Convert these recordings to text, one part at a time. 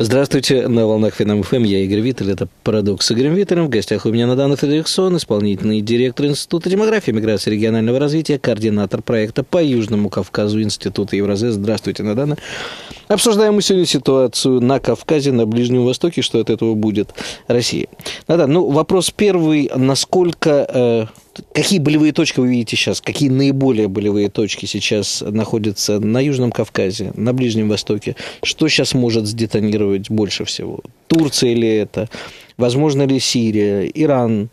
Здравствуйте, на волнах Финам ФМ, я Игорь Виттель, это «Парадокс» с Игорем Виттелем. В гостях у меня Надана Фредериксон, исполнительный директор Института демографии, миграции и регионального развития, координатор проекта по Южному Кавказу Института Евразес. Здравствуйте, Надана. Обсуждаем мы сегодня ситуацию на Кавказе, на Ближнем Востоке, что от этого будет Россия. Надана, ну вопрос первый, насколько... Какие болевые точки вы видите сейчас? Какие наиболее болевые точки сейчас находятся на Южном Кавказе, на Ближнем Востоке? Что сейчас может сдетонировать больше всего? Турция ли это? Возможно ли Сирия, Иран?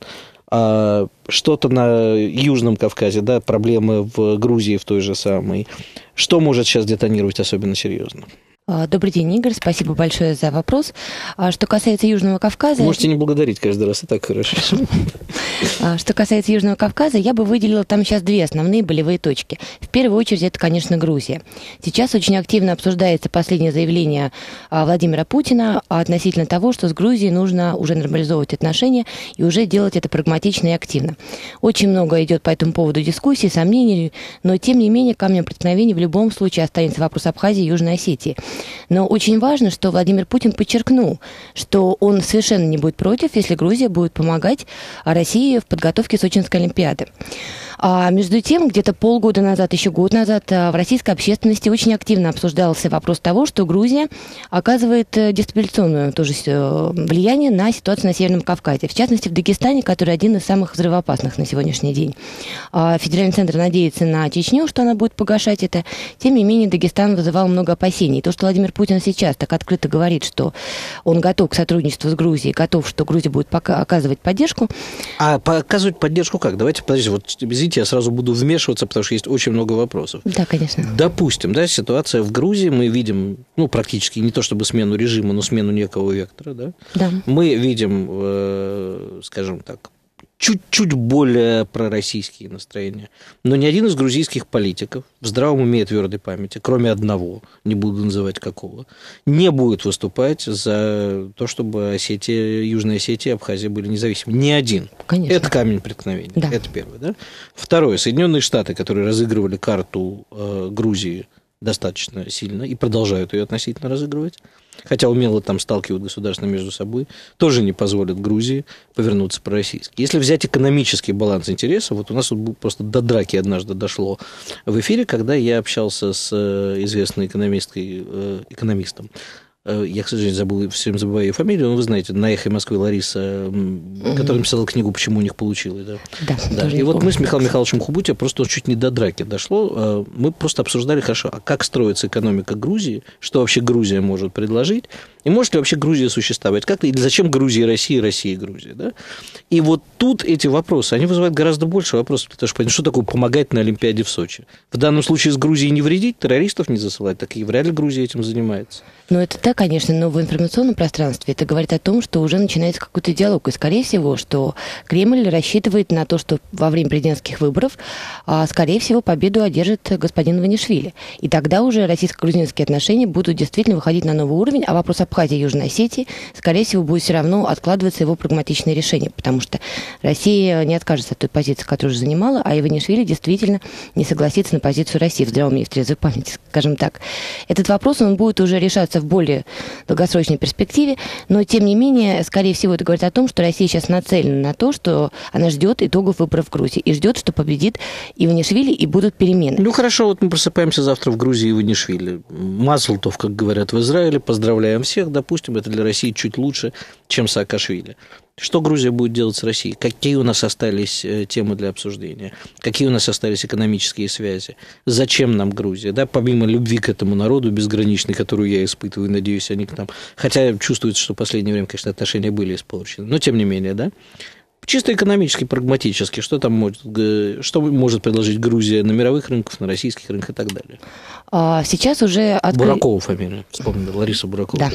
А что-то на Южном Кавказе, да, проблемы в Грузии в той же самой. Что может сейчас детонировать особенно серьезно? А, добрый день, Игорь. Спасибо большое за вопрос. А, что касается Южного Кавказа... Можете не благодарить каждый раз, и так хорошо. А, что касается Южного Кавказа, я бы выделила там сейчас две основные болевые точки. В первую очередь, это, конечно, Грузия. Сейчас очень активно обсуждается последнее заявление Владимира Путина относительно того, что с Грузией нужно уже нормализовывать отношения и уже делать это прагматично и активно. Очень много идет по этому поводу дискуссий, сомнений, но, тем не менее, камнем преткновения в любом случае останется вопрос Абхазии и Южной Осетии. Но очень важно, что Владимир Путин подчеркнул, что он совершенно не будет против, если Грузия будет помогать России в подготовке Сочинской Олимпиады. А между тем, где-то полгода назад, еще год назад, а, в российской общественности очень активно обсуждался вопрос того, что Грузия оказывает э, дестабилизационное тоже э, влияние на ситуацию на Северном Кавказе. В частности, в Дагестане, который один из самых взрывоопасных на сегодняшний день. А, федеральный центр надеется на Чечню, что она будет погашать это. Тем не менее, Дагестан вызывал много опасений. То, что Владимир Путин сейчас так открыто говорит, что он готов к сотрудничеству с Грузией, готов, что Грузия будет пока оказывать поддержку. А оказывать поддержку как? Давайте, подождите, вот извините, я сразу буду вмешиваться, потому что есть очень много вопросов. Да, конечно. Допустим, да, ситуация в Грузии, мы видим, ну, практически не то чтобы смену режима, но смену некого вектора, да? Да. Мы видим, э, скажем так, чуть-чуть более пророссийские настроения. Но ни один из грузийских политиков в здравом уме и твердой памяти, кроме одного, не буду называть какого, не будет выступать за то, чтобы Осетия, Южная Осетия и Абхазия были независимы. Ни один. Конечно. Это камень преткновения. Да. Это первое. Да? Второе. Соединенные Штаты, которые разыгрывали карту э, Грузии достаточно сильно и продолжают ее относительно разыгрывать, хотя умело там сталкивают государства между собой, тоже не позволят Грузии повернуться пророссийски. Если взять экономический баланс интересов, вот у нас вот просто до драки однажды дошло в эфире, когда я общался с э, известной экономисткой, э, экономистом, я, к сожалению, забыл, все время забываю ее фамилию, но вы знаете, на «Эхе Москвы» Лариса, которая написала книгу «Почему у них получилось». Да, да, да. И вот мы с Михаилом Михайловичем Хубутя просто чуть не до драки дошло. Э, мы просто обсуждали, хорошо, а как строится экономика Грузии, что вообще Грузия может предложить, и может ли вообще Грузия существовать? Как, или зачем Грузия и Россия, Россия и Грузия? Да? И вот тут эти вопросы, они вызывают гораздо больше вопросов, потому что что такое помогать на Олимпиаде в Сочи? В данном случае с Грузией не вредить, террористов не засылать, так и вряд ли Грузия этим занимается. Ну, это так, конечно, но в информационном пространстве это говорит о том, что уже начинается какой-то диалог. И, скорее всего, что Кремль рассчитывает на то, что во время президентских выборов, а, скорее всего, победу одержит господин Ванишвили. И тогда уже российско-грузинские отношения будут действительно выходить на новый уровень, а вопрос Абхазии и Южной Осетии, скорее всего, будет все равно откладываться его прагматичное решение, потому что Россия не откажется от той позиции, которую уже занимала, а Иванишвили действительно не согласится на позицию России в здравом и в памяти, скажем так. Этот вопрос, он будет уже решаться в более долгосрочной перспективе, но тем не менее, скорее всего, это говорит о том, что Россия сейчас нацелена на то, что она ждет итогов выборов в Грузии и ждет, что победит Иванишвили и будут перемены. Ну хорошо, вот мы просыпаемся завтра в Грузии Иванишвили. Мазлтов, как говорят в Израиле, поздравляем всех, допустим, это для России чуть лучше, чем Саакашвили. Что Грузия будет делать с Россией? Какие у нас остались э, темы для обсуждения? Какие у нас остались экономические связи? Зачем нам Грузия? Да, помимо любви к этому народу безграничной, которую я испытываю, надеюсь, они к нам... Хотя чувствуется, что в последнее время, конечно, отношения были испорчены. Но тем не менее, да? Чисто экономически, прагматически, что там может, что может предложить Грузия на мировых рынках, на российских рынках и так далее? А, сейчас уже открыли... Буракова фамилия, вспомнил, Лариса Буракова. Да.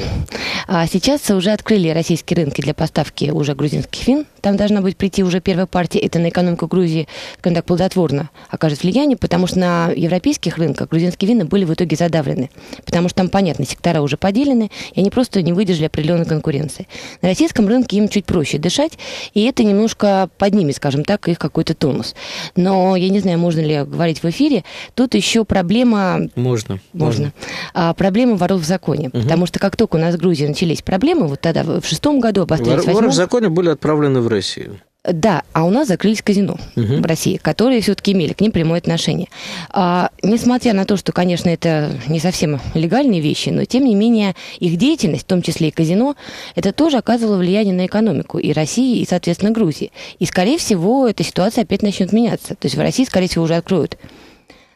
А сейчас уже открыли российские рынки для поставки уже грузинских вин, там должна быть прийти уже первая партия, это на экономику Грузии, скажем так, плодотворно окажет влияние, потому что на европейских рынках грузинские вина были в итоге задавлены, потому что там, понятно, сектора уже поделены, и они просто не выдержали определенной конкуренции. На российском рынке им чуть проще дышать, и это немножко поднимет, скажем так, их какой-то тонус. Но я не знаю, можно ли говорить в эфире, тут еще проблема... Можно. Можно. А, проблема воров в законе, угу. потому что как только у нас в Грузии начались проблемы, вот тогда в шестом году обострились... Воры в законе были отправлены в Россию. Да, а у нас закрылись казино угу. в России, которые все-таки имели к ним прямое отношение. А, несмотря на то, что, конечно, это не совсем легальные вещи, но тем не менее их деятельность, в том числе и казино, это тоже оказывало влияние на экономику и России, и, соответственно, Грузии. И, скорее всего, эта ситуация опять начнет меняться. То есть в России, скорее всего, уже откроют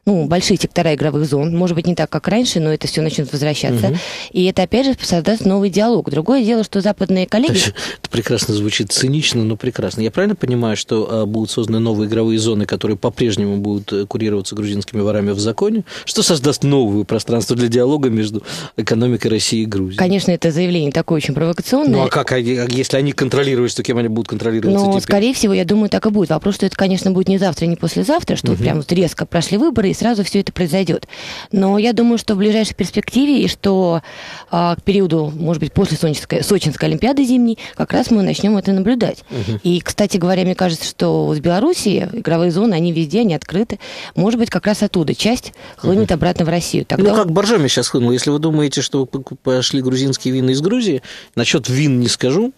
ну, большие сектора игровых зон. Может быть, не так, как раньше, но это все начнет возвращаться. Угу. И это, опять же, создаст новый диалог. Другое дело, что западные коллеги... Это прекрасно звучит цинично, но прекрасно. Я правильно понимаю, что а, будут созданы новые игровые зоны, которые по-прежнему будут э, курироваться грузинскими ворами в законе, что создаст новое пространство для диалога между экономикой России и Грузией? Конечно, это заявление такое очень провокационное. Ну, а как, а если они контролируют, то кем они будут контролироваться Ну, теперь? скорее всего, я думаю, так и будет. Вопрос, что это, конечно, будет не завтра, не послезавтра, что угу. прям вот резко прошли выборы, сразу все это произойдет. Но я думаю, что в ближайшей перспективе и что а, к периоду, может быть, после Сочинской, Сочинской Олимпиады зимней, как раз мы начнем это наблюдать. Угу. И, кстати говоря, мне кажется, что в Беларуси игровые зоны, они везде, они открыты. Может быть, как раз оттуда часть хлынет угу. обратно в Россию. Тогда... Ну, как Боржоми сейчас хлынул. Если вы думаете, что пошли грузинские вины из Грузии, насчет вин не скажу,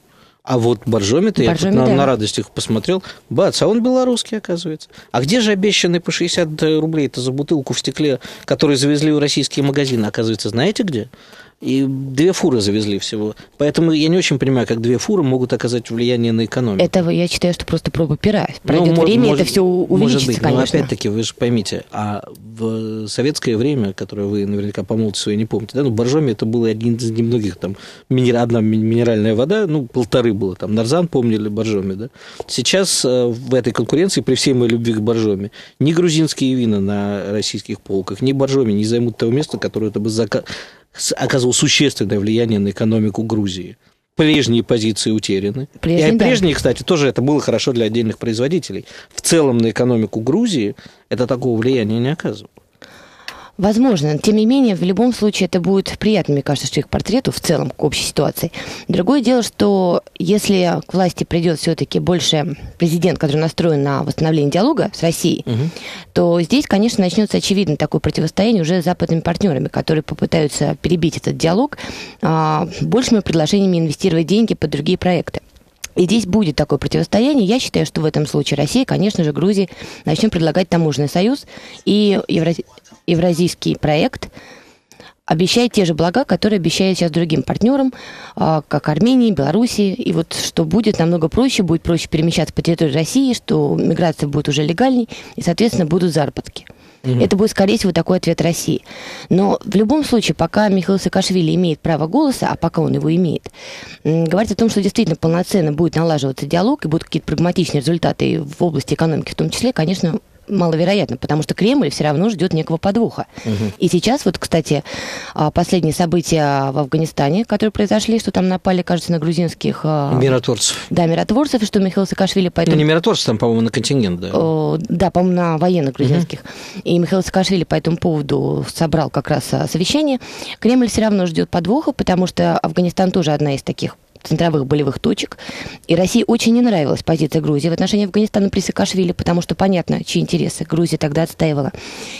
а вот Боржоми-то я тут на, да. на радостях посмотрел. Бац, а он белорусский, оказывается. А где же обещанный по 60 рублей-то за бутылку в стекле, который завезли в российские магазины? Оказывается, знаете где? И две фуры завезли всего. Поэтому я не очень понимаю, как две фуры могут оказать влияние на экономику. Это я считаю, что просто проба пера. Пройдет ну, время, может, это все увеличится, может быть, конечно. Но опять-таки, вы же поймите, а в советское время, которое вы наверняка по молодости своей не помните, да, ну, Боржоми это было один из немногих, там, минер... одна минеральная вода, ну, полторы было, там, Нарзан помнили Боржоми, да. Сейчас э, в этой конкуренции, при всей моей любви к Боржоми, ни грузинские вина на российских полках, ни Боржоми не займут того места, которое это бы зака оказывал существенное влияние на экономику Грузии. Прежние позиции утеряны. Прежние, и прежние, да. кстати, тоже это было хорошо для отдельных производителей. В целом на экономику Грузии это такого влияния не оказывало. Возможно. Тем не менее, в любом случае это будет приятно, мне кажется, что их портрету в целом к общей ситуации. Другое дело, что если к власти придет все-таки больше президент, который настроен на восстановление диалога с Россией, угу. то здесь, конечно, начнется очевидно такое противостояние уже с западными партнерами, которые попытаются перебить этот диалог а, большими предложениями инвестировать деньги под другие проекты. И здесь будет такое противостояние. Я считаю, что в этом случае Россия, конечно же, Грузии начнет предлагать таможенный союз и Евро евразийский проект обещает те же блага, которые обещает сейчас другим партнерам, а, как Армении, Белоруссии. И вот что будет намного проще, будет проще перемещаться по территории России, что миграция будет уже легальней, и, соответственно, будут заработки. Угу. Это будет, скорее всего, такой ответ России. Но в любом случае, пока Михаил Саакашвили имеет право голоса, а пока он его имеет, говорить о том, что действительно полноценно будет налаживаться диалог и будут какие-то прагматичные результаты в области экономики в том числе, конечно, маловероятно, потому что Кремль все равно ждет некого подвоха. Угу. И сейчас вот, кстати, а, последние события в Афганистане, которые произошли, что там напали, кажется, на грузинских... А, миротворцев. Да, миротворцев, и что Михаил Саакашвили поэтому... Ну, не миротворцев, там, по-моему, на контингент, да. О, да, по-моему, на военных грузинских. Угу. И Михаил Саакашвили по этому поводу собрал как раз совещание. Кремль все равно ждет подвоха, потому что Афганистан тоже одна из таких центровых болевых точек. И России очень не нравилась позиция Грузии в отношении Афганистана при Саакашвили, потому что понятно, чьи интересы Грузия тогда отстаивала.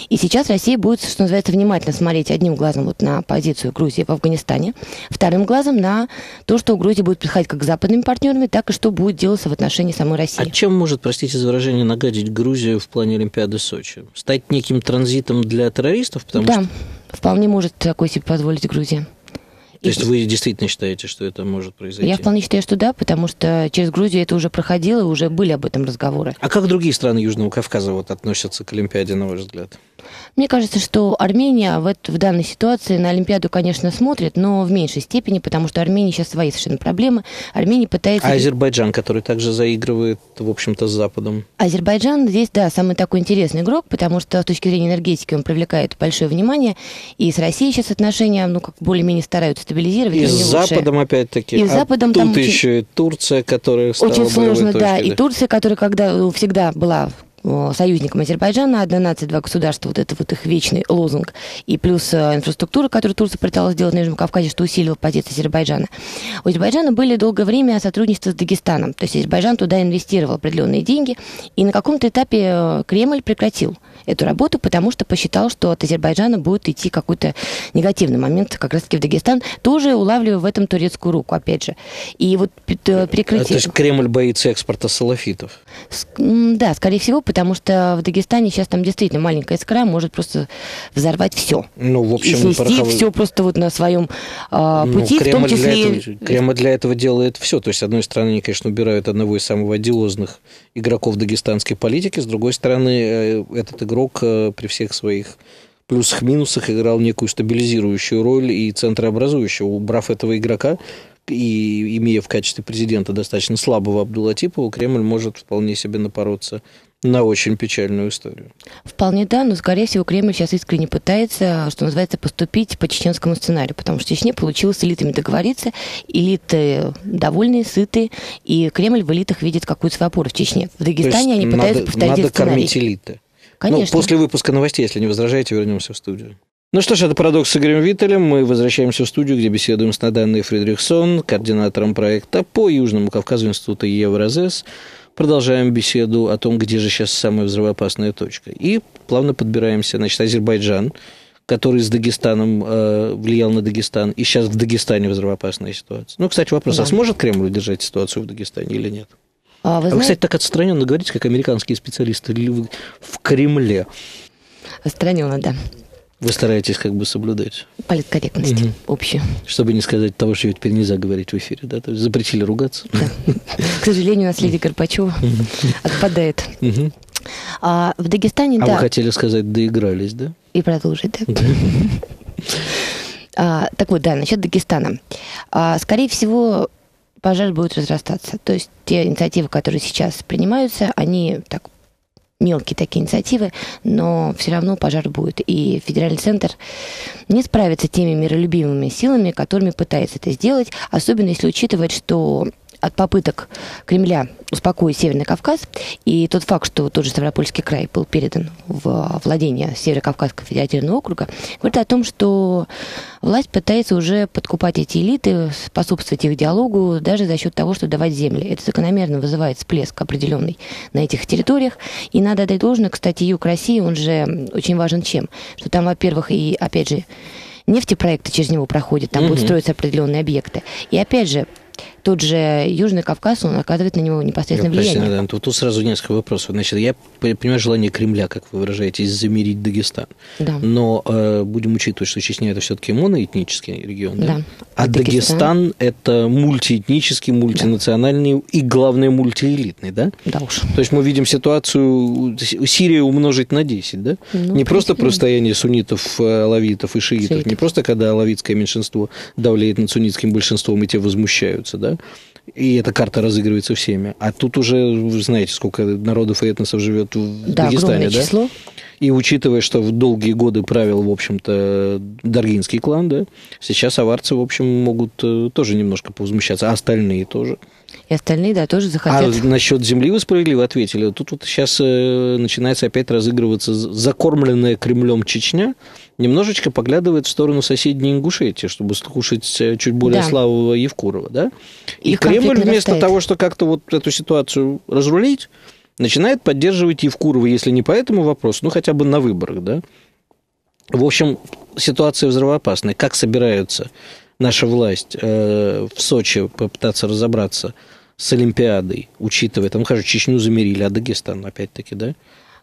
И сейчас Россия будет, что называется, внимательно смотреть одним глазом вот на позицию Грузии в Афганистане, вторым глазом на то, что у Грузии будет приходить как с западными партнерами, так и что будет делаться в отношении самой России. А чем может, простите за выражение, нагадить Грузию в плане Олимпиады Сочи? Стать неким транзитом для террористов? Потому да, что... вполне может такой себе позволить Грузия. То есть вы действительно считаете, что это может произойти? Я вполне считаю, что да, потому что через Грузию это уже проходило, уже были об этом разговоры. А как другие страны Южного Кавказа вот относятся к Олимпиаде, на ваш взгляд? Мне кажется, что Армения в, это, в данной ситуации на Олимпиаду, конечно, смотрит, но в меньшей степени, потому что Армения сейчас свои совершенно проблемы. Армения пытается... А Азербайджан, который также заигрывает, в общем-то, с Западом? Азербайджан здесь, да, самый такой интересный игрок, потому что с точки зрения энергетики он привлекает большое внимание, и с Россией сейчас отношения, ну, как более-менее стараются дестабилизировать. И с Западом, опять-таки. И с а Западом тут там еще и Турция, которая стала Очень сложно, точкой, да. И Турция, которая когда ну, всегда была союзником Азербайджана, одна нация, два государства, вот это вот их вечный лозунг, и плюс э, инфраструктура, которую Турция пыталась сделать на Нижнем Кавказе, что усиливало позиции Азербайджана. У Азербайджана были долгое время сотрудничества с Дагестаном, то есть Азербайджан туда инвестировал определенные деньги, и на каком-то этапе э, Кремль прекратил эту работу, потому что посчитал, что от Азербайджана будет идти какой-то негативный момент как раз-таки в Дагестан, тоже улавливая в этом турецкую руку, опять же. И вот прикрытие... А, то есть Кремль боится экспорта салафитов? Да, скорее всего, потому что в Дагестане сейчас там действительно маленькая искра может просто взорвать все. Ну, в общем, и снести пороховой... все просто вот на своем э, пути, ну, Кремль в том числе... Для этого, Кремль для этого делает все. То есть, с одной стороны, они, конечно, убирают одного из самых одиозных игроков дагестанской политики, с другой стороны, э, этот игрок игрок э, при всех своих плюсах-минусах играл некую стабилизирующую роль и центрообразующую. Убрав этого игрока и имея в качестве президента достаточно слабого Абдулатипова, Кремль может вполне себе напороться на очень печальную историю. Вполне да, но, скорее всего, Кремль сейчас искренне пытается, что называется, поступить по чеченскому сценарию, потому что в Чечне получилось с элитами договориться, элиты довольные, сытые, и Кремль в элитах видит какую-то свою опору в Чечне. В Дагестане они пытаются надо, повторить надо сценарий. кормить элиты. Конечно. Ну, после выпуска новостей, если не возражаете, вернемся в студию. Ну что ж, это «Парадокс» с Игорем Виттелем. Мы возвращаемся в студию, где беседуем с Наданной Фридрихсон, координатором проекта по Южному Кавказу Института Евразес. Продолжаем беседу о том, где же сейчас самая взрывоопасная точка. И плавно подбираемся, значит, Азербайджан, который с Дагестаном э, влиял на Дагестан, и сейчас в Дагестане взрывоопасная ситуация. Ну, кстати, вопрос, а да. а сможет Кремль удержать ситуацию в Дагестане или нет? А, вы, а вы кстати, так отстраненно говорите, как американские специалисты в Кремле. Отстраненно, да. Вы стараетесь как бы соблюдать. Политкорректность угу. общую. Чтобы не сказать того, что теперь нельзя говорить в эфире, да? То есть запретили ругаться. Да. К сожалению, наследие Горбачева отпадает. А в Дагестане, а да. вы хотели сказать, доигрались, да? И продолжить, да. А, так вот, да, насчет Дагестана. А, скорее всего, пожар будет разрастаться. То есть те инициативы, которые сейчас принимаются, они так мелкие такие инициативы, но все равно пожар будет. И федеральный центр не справится теми миролюбивыми силами, которыми пытается это сделать, особенно если учитывать, что от попыток Кремля успокоить Северный Кавказ, и тот факт, что тот же Ставропольский край был передан в владение Северо-Кавказского федеративного округа, говорит о том, что власть пытается уже подкупать эти элиты, способствовать их диалогу даже за счет того, что давать земли. Это закономерно вызывает всплеск определенный на этих территориях. И надо отдать должное, кстати, юг России, он же очень важен чем? Что там, во-первых, и, опять же, нефтепроекты через него проходят, там угу. будут строиться определенные объекты. И опять же, тот же Южный Кавказ, он оказывает на него непосредственное я, влияние. Прости, тут, тут сразу несколько вопросов. Значит, я понимаю желание Кремля, как вы выражаетесь, замерить Дагестан. Да. Но э, будем учитывать, что Чечня это все-таки моноэтнический регион. Да. да? А Дагестан, Дагестан это мультиэтнический, мультинациональный да. и, главное, мультиэлитный, да? Да уж. То есть мы видим ситуацию Сирию умножить на 10, да? Ну, не просто противостояние суннитов, э, алавитов и шиитов, шиитов, не просто когда алавитское меньшинство давляет над суннитским большинством, и те возмущаются, да? И эта карта разыгрывается всеми. А тут уже, вы знаете, сколько народов и этносов живет в да, Дагестане, да? число. И учитывая, что в долгие годы правил, в общем-то, Даргинский клан, да, сейчас аварцы, в общем, могут э, тоже немножко повозмущаться, а остальные тоже. И остальные, да, тоже захотят. А насчет земли вы справедливо ответили. Тут вот сейчас э, начинается опять разыгрываться закормленная Кремлем Чечня, немножечко поглядывает в сторону соседней Ингушетии, чтобы слушать э, чуть более да. славного Евкурова, да? И Их Кремль вместо нарастает. того, что как-то вот эту ситуацию разрулить, начинает поддерживать Евкурова, если не по этому вопросу, ну хотя бы на выборах, да? В общем, ситуация взрывоопасная. Как собираются наша власть э, в Сочи попытаться разобраться с Олимпиадой, учитывая, там, скажем, Чечню замерили, а Дагестан, опять-таки, да?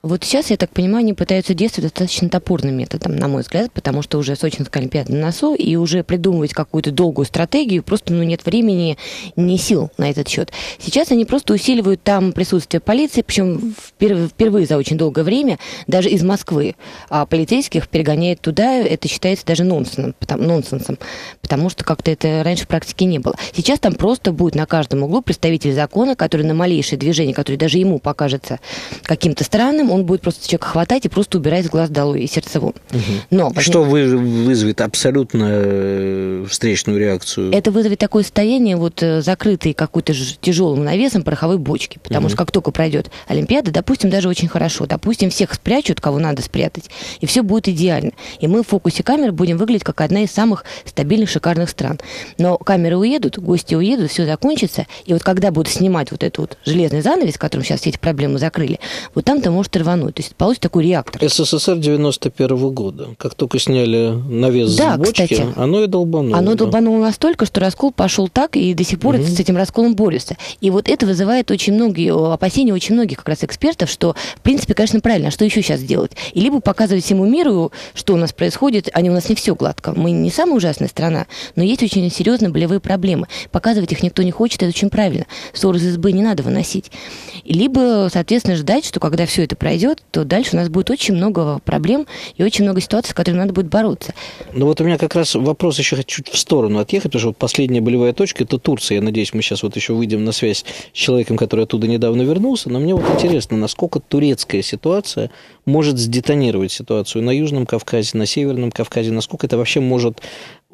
Вот сейчас, я так понимаю, они пытаются действовать достаточно топорным методом, на мой взгляд, потому что уже Сочинская Олимпиада на носу, и уже придумывать какую-то долгую стратегию просто ну, нет времени, ни сил на этот счет. Сейчас они просто усиливают там присутствие полиции, причем впервые за очень долгое время даже из Москвы а полицейских перегоняет туда, это считается даже нонсенсом, потому, нонсенсом, потому что как-то это раньше в практике не было. Сейчас там просто будет на каждом углу представитель закона, который на малейшее движение, которое даже ему покажется каким-то странным, он будет просто человека хватать и просто убирать с глаз долой и сердце вон. Угу. Но, Что вы, вызовет абсолютно э, встречную реакцию? Это вызовет такое состояние вот э, закрытой какой-то тяжелым навесом пороховой бочки, потому угу. что как только пройдет Олимпиада, допустим, даже очень хорошо, допустим, всех спрячут, кого надо спрятать, и все будет идеально. И мы в фокусе камеры будем выглядеть как одна из самых стабильных, шикарных стран. Но камеры уедут, гости уедут, все закончится, и вот когда будут снимать вот этот вот железный занавес, которым сейчас все эти проблемы закрыли, вот там-то может рвануть. То есть получится такой реактор. СССР 91 -го года. Как только сняли навес да, с бочки, кстати, оно и долбануло. Оно долбануло настолько, что раскол пошел так, и до сих пор угу. с этим расколом борются. И вот это вызывает очень многие опасения очень многих как раз экспертов, что, в принципе, конечно, правильно. А что еще сейчас делать? И либо показывать всему миру, что у нас происходит, а не у нас не все гладко. Мы не самая ужасная страна, но есть очень серьезные болевые проблемы. Показывать их никто не хочет, это очень правильно. Ссор из избы не надо выносить. Либо, соответственно, ждать, что когда все это пройдет, то дальше у нас будет очень много проблем и очень много ситуаций, с которыми надо будет бороться. Ну вот у меня как раз вопрос еще чуть в сторону отъехать, потому что вот последняя болевая точка – это Турция. Я надеюсь, мы сейчас вот еще выйдем на связь с человеком, который оттуда недавно вернулся. Но мне вот интересно, насколько турецкая ситуация может сдетонировать ситуацию на Южном Кавказе, на Северном Кавказе, насколько это вообще может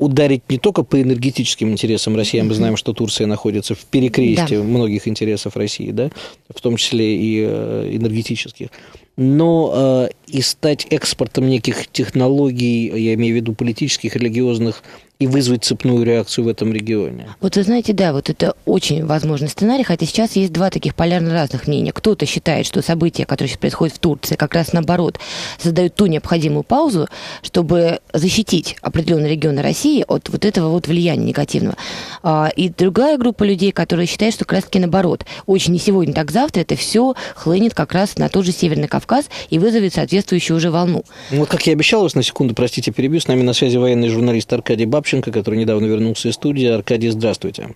ударить не только по энергетическим интересам России, мы знаем, что Турция находится в перекрестии да. многих интересов России, да, в том числе и э, энергетических, но э, и стать экспортом неких технологий, я имею в виду политических, религиозных и вызвать цепную реакцию в этом регионе. Вот вы знаете, да, вот это очень возможный сценарий, хотя сейчас есть два таких полярно разных мнения. Кто-то считает, что события, которые сейчас происходят в Турции, как раз наоборот, создают ту необходимую паузу, чтобы защитить определенные регионы России от вот этого вот влияния негативного. А, и другая группа людей, которые считают, что как раз-таки наоборот, очень не сегодня, так завтра это все хлынет как раз на тот же Северный Кавказ и вызовет соответствующую уже волну. Ну, вот как я обещал вас на секунду, простите, перебью, с нами на связи военный журналист Аркадий Бабш Кравченко, который недавно вернулся из студии. Аркадий, здравствуйте.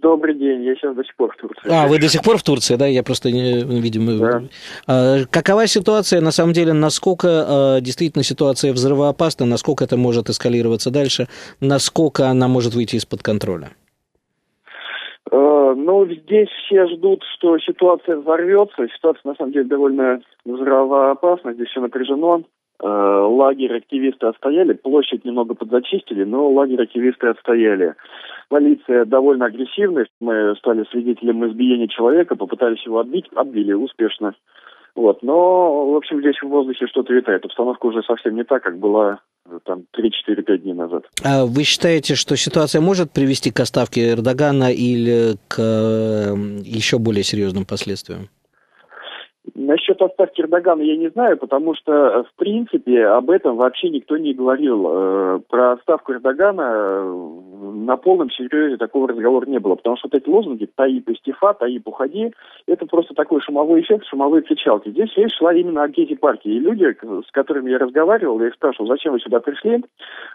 Добрый день, я сейчас до сих пор в Турции. А, вы до сих пор в Турции, да? Я просто, не, видимо... Да. А, какова ситуация, на самом деле, насколько а, действительно ситуация взрывоопасна, насколько это может эскалироваться дальше, насколько она может выйти из-под контроля? А, ну, здесь все ждут, что ситуация взорвется. Ситуация, на самом деле, довольно взрывоопасна, здесь все напряжено. Э, лагерь активисты отстояли, площадь немного подзачистили, но лагерь активисты отстояли. Полиция довольно агрессивная, мы стали свидетелем избиения человека, попытались его отбить, отбили успешно. Вот, но, в общем, здесь в воздухе что-то витает. Обстановка уже совсем не так, как была э, там 3-4-5 дней назад. А вы считаете, что ситуация может привести к оставке Эрдогана или к э, еще более серьезным последствиям? Насчет отставки Эрдогана я не знаю, потому что, э, в принципе, об этом вообще никто не говорил. Э, про отставку Эрдогана э, на полном серьезе такого разговора не было, потому что вот эти лозунги «Таип истифа», «Таип уходи» — это просто такой шумовой эффект, шумовые кричалки. Здесь речь шла именно о гете партии. И люди, с которыми я разговаривал, я их спрашивал, зачем вы сюда пришли?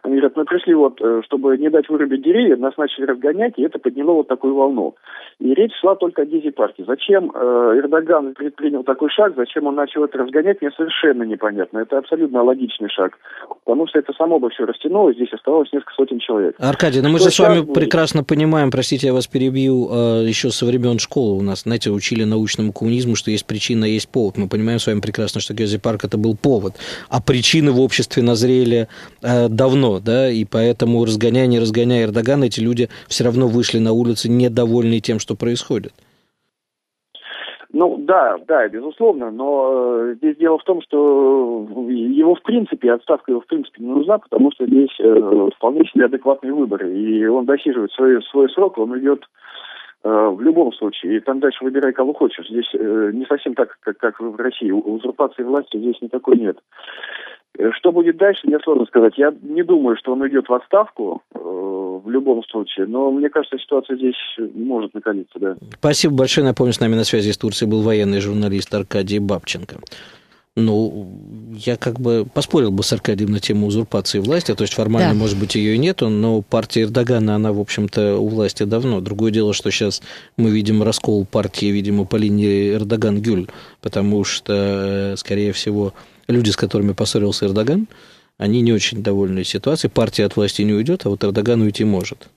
Они говорят, мы пришли вот, чтобы не дать вырубить деревья, нас начали разгонять, и это подняло вот такую волну. И речь шла только о гете партии. Зачем Эрдоган предпринял такой шаг, зачем он начал это разгонять, мне совершенно непонятно. Это абсолютно логичный шаг, потому что это само бы все растянулось, здесь оставалось несколько сотен человек. Аркадий, ну мы же с вами будет? прекрасно понимаем, простите, я вас перебью, а, еще со времен школы у нас, знаете, учили научному коммунизму, что есть причина, есть повод. Мы понимаем с вами прекрасно, что Гези Парк это был повод, а причины в обществе назрели а, давно, да, и поэтому разгоняя, не разгоняя Эрдогана, эти люди все равно вышли на улицы недовольные тем, что происходит. Ну да, да, безусловно, но э, здесь дело в том, что его в принципе, отставка его в принципе не нужна, потому что здесь э, вполне себе адекватные выборы, и он досиживает свой, свой срок, он идет э, в любом случае, и там дальше выбирай кого хочешь. Здесь э, не совсем так, как, как в России, узурпации власти здесь никакой нет. Э, что будет дальше, мне сложно сказать. Я не думаю, что он уйдет в отставку э, в любом случае, но мне кажется, ситуация здесь может накалиться, да. Спасибо большое. Напомню, с нами на связи из Турции был военный журналист Аркадий Бабченко. Ну, я как бы поспорил бы с Аркадием на тему узурпации власти, то есть формально, да. может быть, ее и нету, но партия Эрдогана, она, в общем-то, у власти давно. Другое дело, что сейчас мы видим раскол партии, видимо, по линии Эрдоган-Гюль, потому что, скорее всего, люди, с которыми поссорился Эрдоган, они не очень довольны ситуацией. Партия от власти не уйдет, а вот Эрдоган уйти может.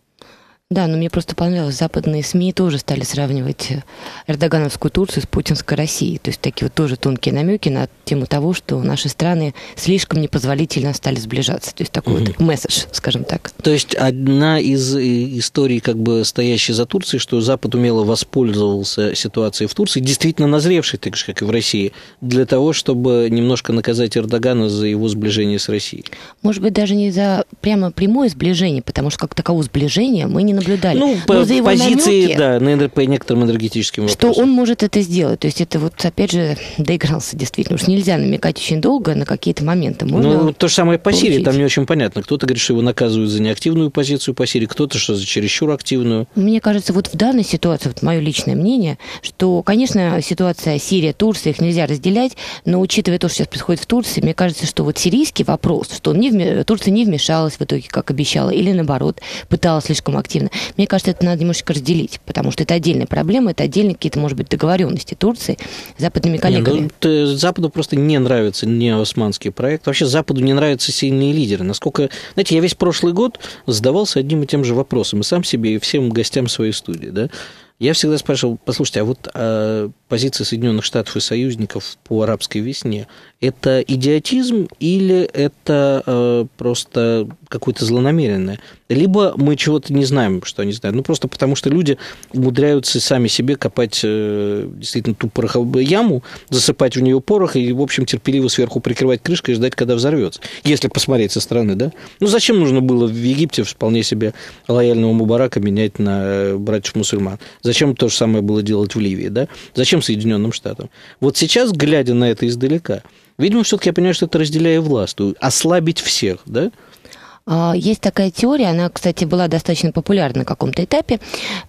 Да, но мне просто понравилось, западные СМИ тоже стали сравнивать э, эрдогановскую Турцию с путинской Россией. То есть такие вот тоже тонкие намеки на тему того, что наши страны слишком непозволительно стали сближаться. То есть такой угу. вот месседж, скажем так. То есть одна из э, историй, как бы стоящей за Турцией, что Запад умело воспользовался ситуацией в Турции, действительно назревшей, так же, как и в России, для того, чтобы немножко наказать Эрдогана за его сближение с Россией. Может быть, даже не за прямо прямое сближение, потому что как такового сближения мы не наблюдали. Ну, по за его позиции, намеки, да, на, по некоторым энергетическим вопросам. Что он может это сделать. То есть это вот, опять же, доигрался действительно. Уж нельзя намекать очень долго на какие-то моменты. Можно ну, то же самое по Сирии, там не очень понятно. Кто-то говорит, что его наказывают за неактивную позицию по Сирии, кто-то, что за чересчур активную. Мне кажется, вот в данной ситуации, вот мое личное мнение, что, конечно, ситуация Сирия, Турция, их нельзя разделять, но учитывая то, что сейчас происходит в Турции, мне кажется, что вот сирийский вопрос, что он не, Турция не вмешалась в итоге, как обещала, или наоборот, пыталась слишком активно, мне кажется, это надо немножечко разделить, потому что это отдельная проблема, это отдельные какие-то, может быть, договоренности Турции с западными коллегами. Не, ну, Западу просто не нравится не османский проект. Вообще Западу не нравятся сильные лидеры. Насколько... Знаете, я весь прошлый год задавался одним и тем же вопросом, и сам себе, и всем гостям своей студии, да, я всегда спрашивал, послушайте, а вот а, позиция Соединенных Штатов и союзников по арабской весне это идиотизм или это а, просто какое-то злонамеренное? Либо мы чего-то не знаем, что они знают. Ну, просто потому что люди умудряются сами себе копать э, действительно ту пороховую яму, засыпать в нее порох и, в общем, терпеливо сверху прикрывать крышкой и ждать, когда взорвется. Если посмотреть со стороны, да? Ну, зачем нужно было в Египте вполне себе лояльного Мубарака менять на э, братьев-мусульман? Зачем то же самое было делать в Ливии, да? Зачем Соединенным Штатам? Вот сейчас, глядя на это издалека, видимо, все-таки я понимаю, что это разделяя власть, ослабить всех, да? А, есть такая теория, она, кстати, была достаточно популярна на каком-то этапе.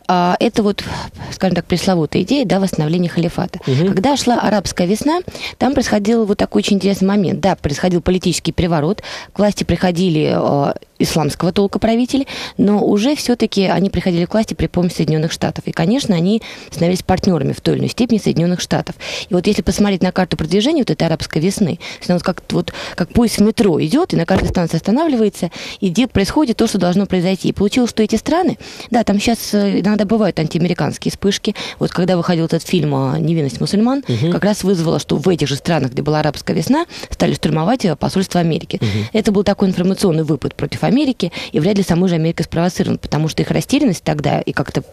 А, это вот, скажем так, пресловутая идея да, восстановления халифата. Угу. Когда шла арабская весна, там происходил вот такой очень интересный момент. Да, происходил политический переворот, к власти приходили а, исламского толка правители, но уже все-таки они приходили к власти при помощи Соединенных Штатов. И, конечно, они становились партнерами в той или иной степени Соединенных Штатов. И вот если посмотреть на карту продвижения вот этой арабской весны, как, вот, как поезд в метро идет, и на каждой станции останавливается, и где происходит то, что должно произойти. И получилось, что эти страны, да, там сейчас э, иногда бывают антиамериканские вспышки. Вот когда выходил этот фильм «Невинность мусульман», угу. как раз вызвало, что в этих же странах, где была арабская весна, стали штурмовать э, посольство Америки. Угу. Это был такой информационный выпад против Америки, и вряд ли самой же Америка спровоцирован, потому что их растерянность тогда и как-то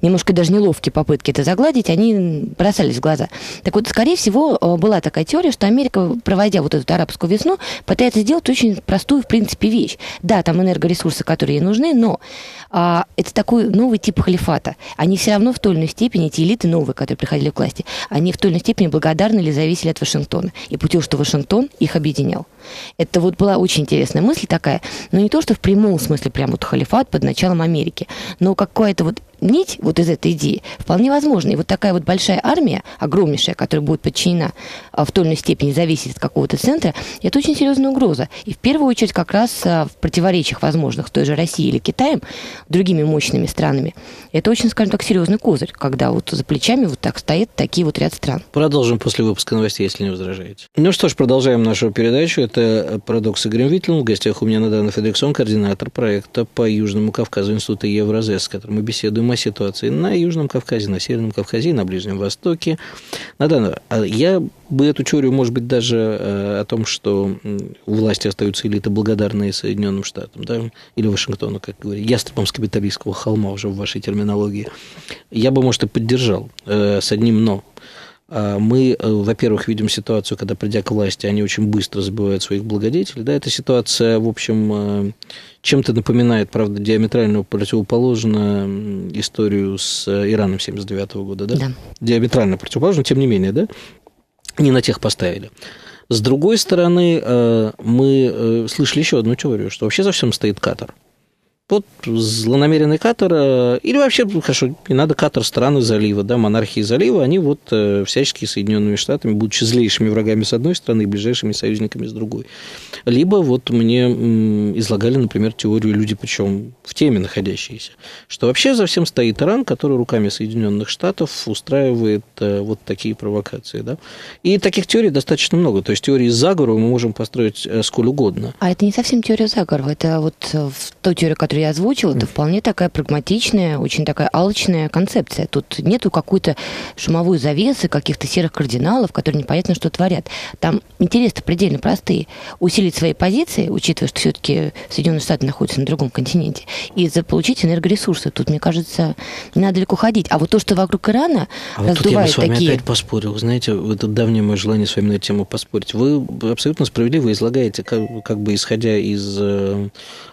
немножко даже неловкие попытки это загладить, они бросались в глаза. Так вот, скорее всего, э, была такая теория, что Америка, проводя вот эту арабскую весну, пытается сделать очень простую, в принципе, вещь. Да, там энергоресурсы, которые ей нужны, но а, это такой новый тип халифата. Они все равно в той или иной степени, эти элиты новые, которые приходили к власти, они в той или иной степени благодарны или зависели от Вашингтона. И путем, что Вашингтон их объединял. Это вот была очень интересная мысль такая, но не то, что в прямом смысле прям вот халифат под началом Америки, но какое-то вот нить вот из этой идеи вполне возможно. И вот такая вот большая армия, огромнейшая, которая будет подчинена а, в той или иной степени, зависеть от какого-то центра, это очень серьезная угроза. И в первую очередь как раз а, в противоречиях возможных той же России или Китаем, другими мощными странами, это очень, скажем так, серьезный козырь, когда вот за плечами вот так стоит такие вот ряд стран. Продолжим после выпуска новостей, если не возражаете. Ну что ж, продолжаем нашу передачу. Это «Парадокс Витлин». В гостях у меня Надана Федриксон, координатор проекта по Южному Кавказу Института Евразес, с которым мы беседуем о ситуации на Южном Кавказе, на Северном Кавказе на Ближнем Востоке. Надана, а я бы эту теорию, может быть, даже э, о том, что у власти остаются элиты, благодарные Соединенным Штатам, да, или Вашингтону, как говорят, ястребом с капиталистского холма уже в вашей терминологии, я бы, может, и поддержал э, с одним «но». А мы, э, во-первых, видим ситуацию, когда, придя к власти, они очень быстро забывают своих благодетелей. Да, эта ситуация, в общем, чем-то напоминает, правда, диаметрально противоположно историю с Ираном 79 года, да? Да. Диаметрально противоположно, тем не менее, да? не на тех поставили. С другой стороны, э, мы э, слышали еще одну теорию, что вообще за всем стоит Катар вот злонамеренный катер, э, или вообще, ну, хорошо, не надо катер страны залива, да, монархии залива, они вот э, всячески Соединенными Штатами, будучи злейшими врагами с одной стороны и ближайшими союзниками с другой. Либо вот мне излагали, например, теорию люди, причем в теме находящиеся, что вообще за всем стоит Иран, который руками Соединенных Штатов устраивает э, вот такие провокации, да. И таких теорий достаточно много, то есть теории заговора мы можем построить сколь угодно. А это не совсем теория заговора, это вот ту теорию, которую которую я озвучила, это вполне такая прагматичная, очень такая алчная концепция. Тут нету какой-то шумовой завесы, каких-то серых кардиналов, которые непонятно что творят. Там интересы предельно простые. Усилить свои позиции, учитывая, что все-таки Соединенные Штаты находятся на другом континенте, и заполучить энергоресурсы. Тут, мне кажется, не надо далеко ходить. А вот то, что вокруг Ирана а вот тут я бы с вами такие... опять поспорил. Знаете, это давнее мое желание с вами на эту тему поспорить. Вы абсолютно справедливо излагаете, как, как бы исходя из э,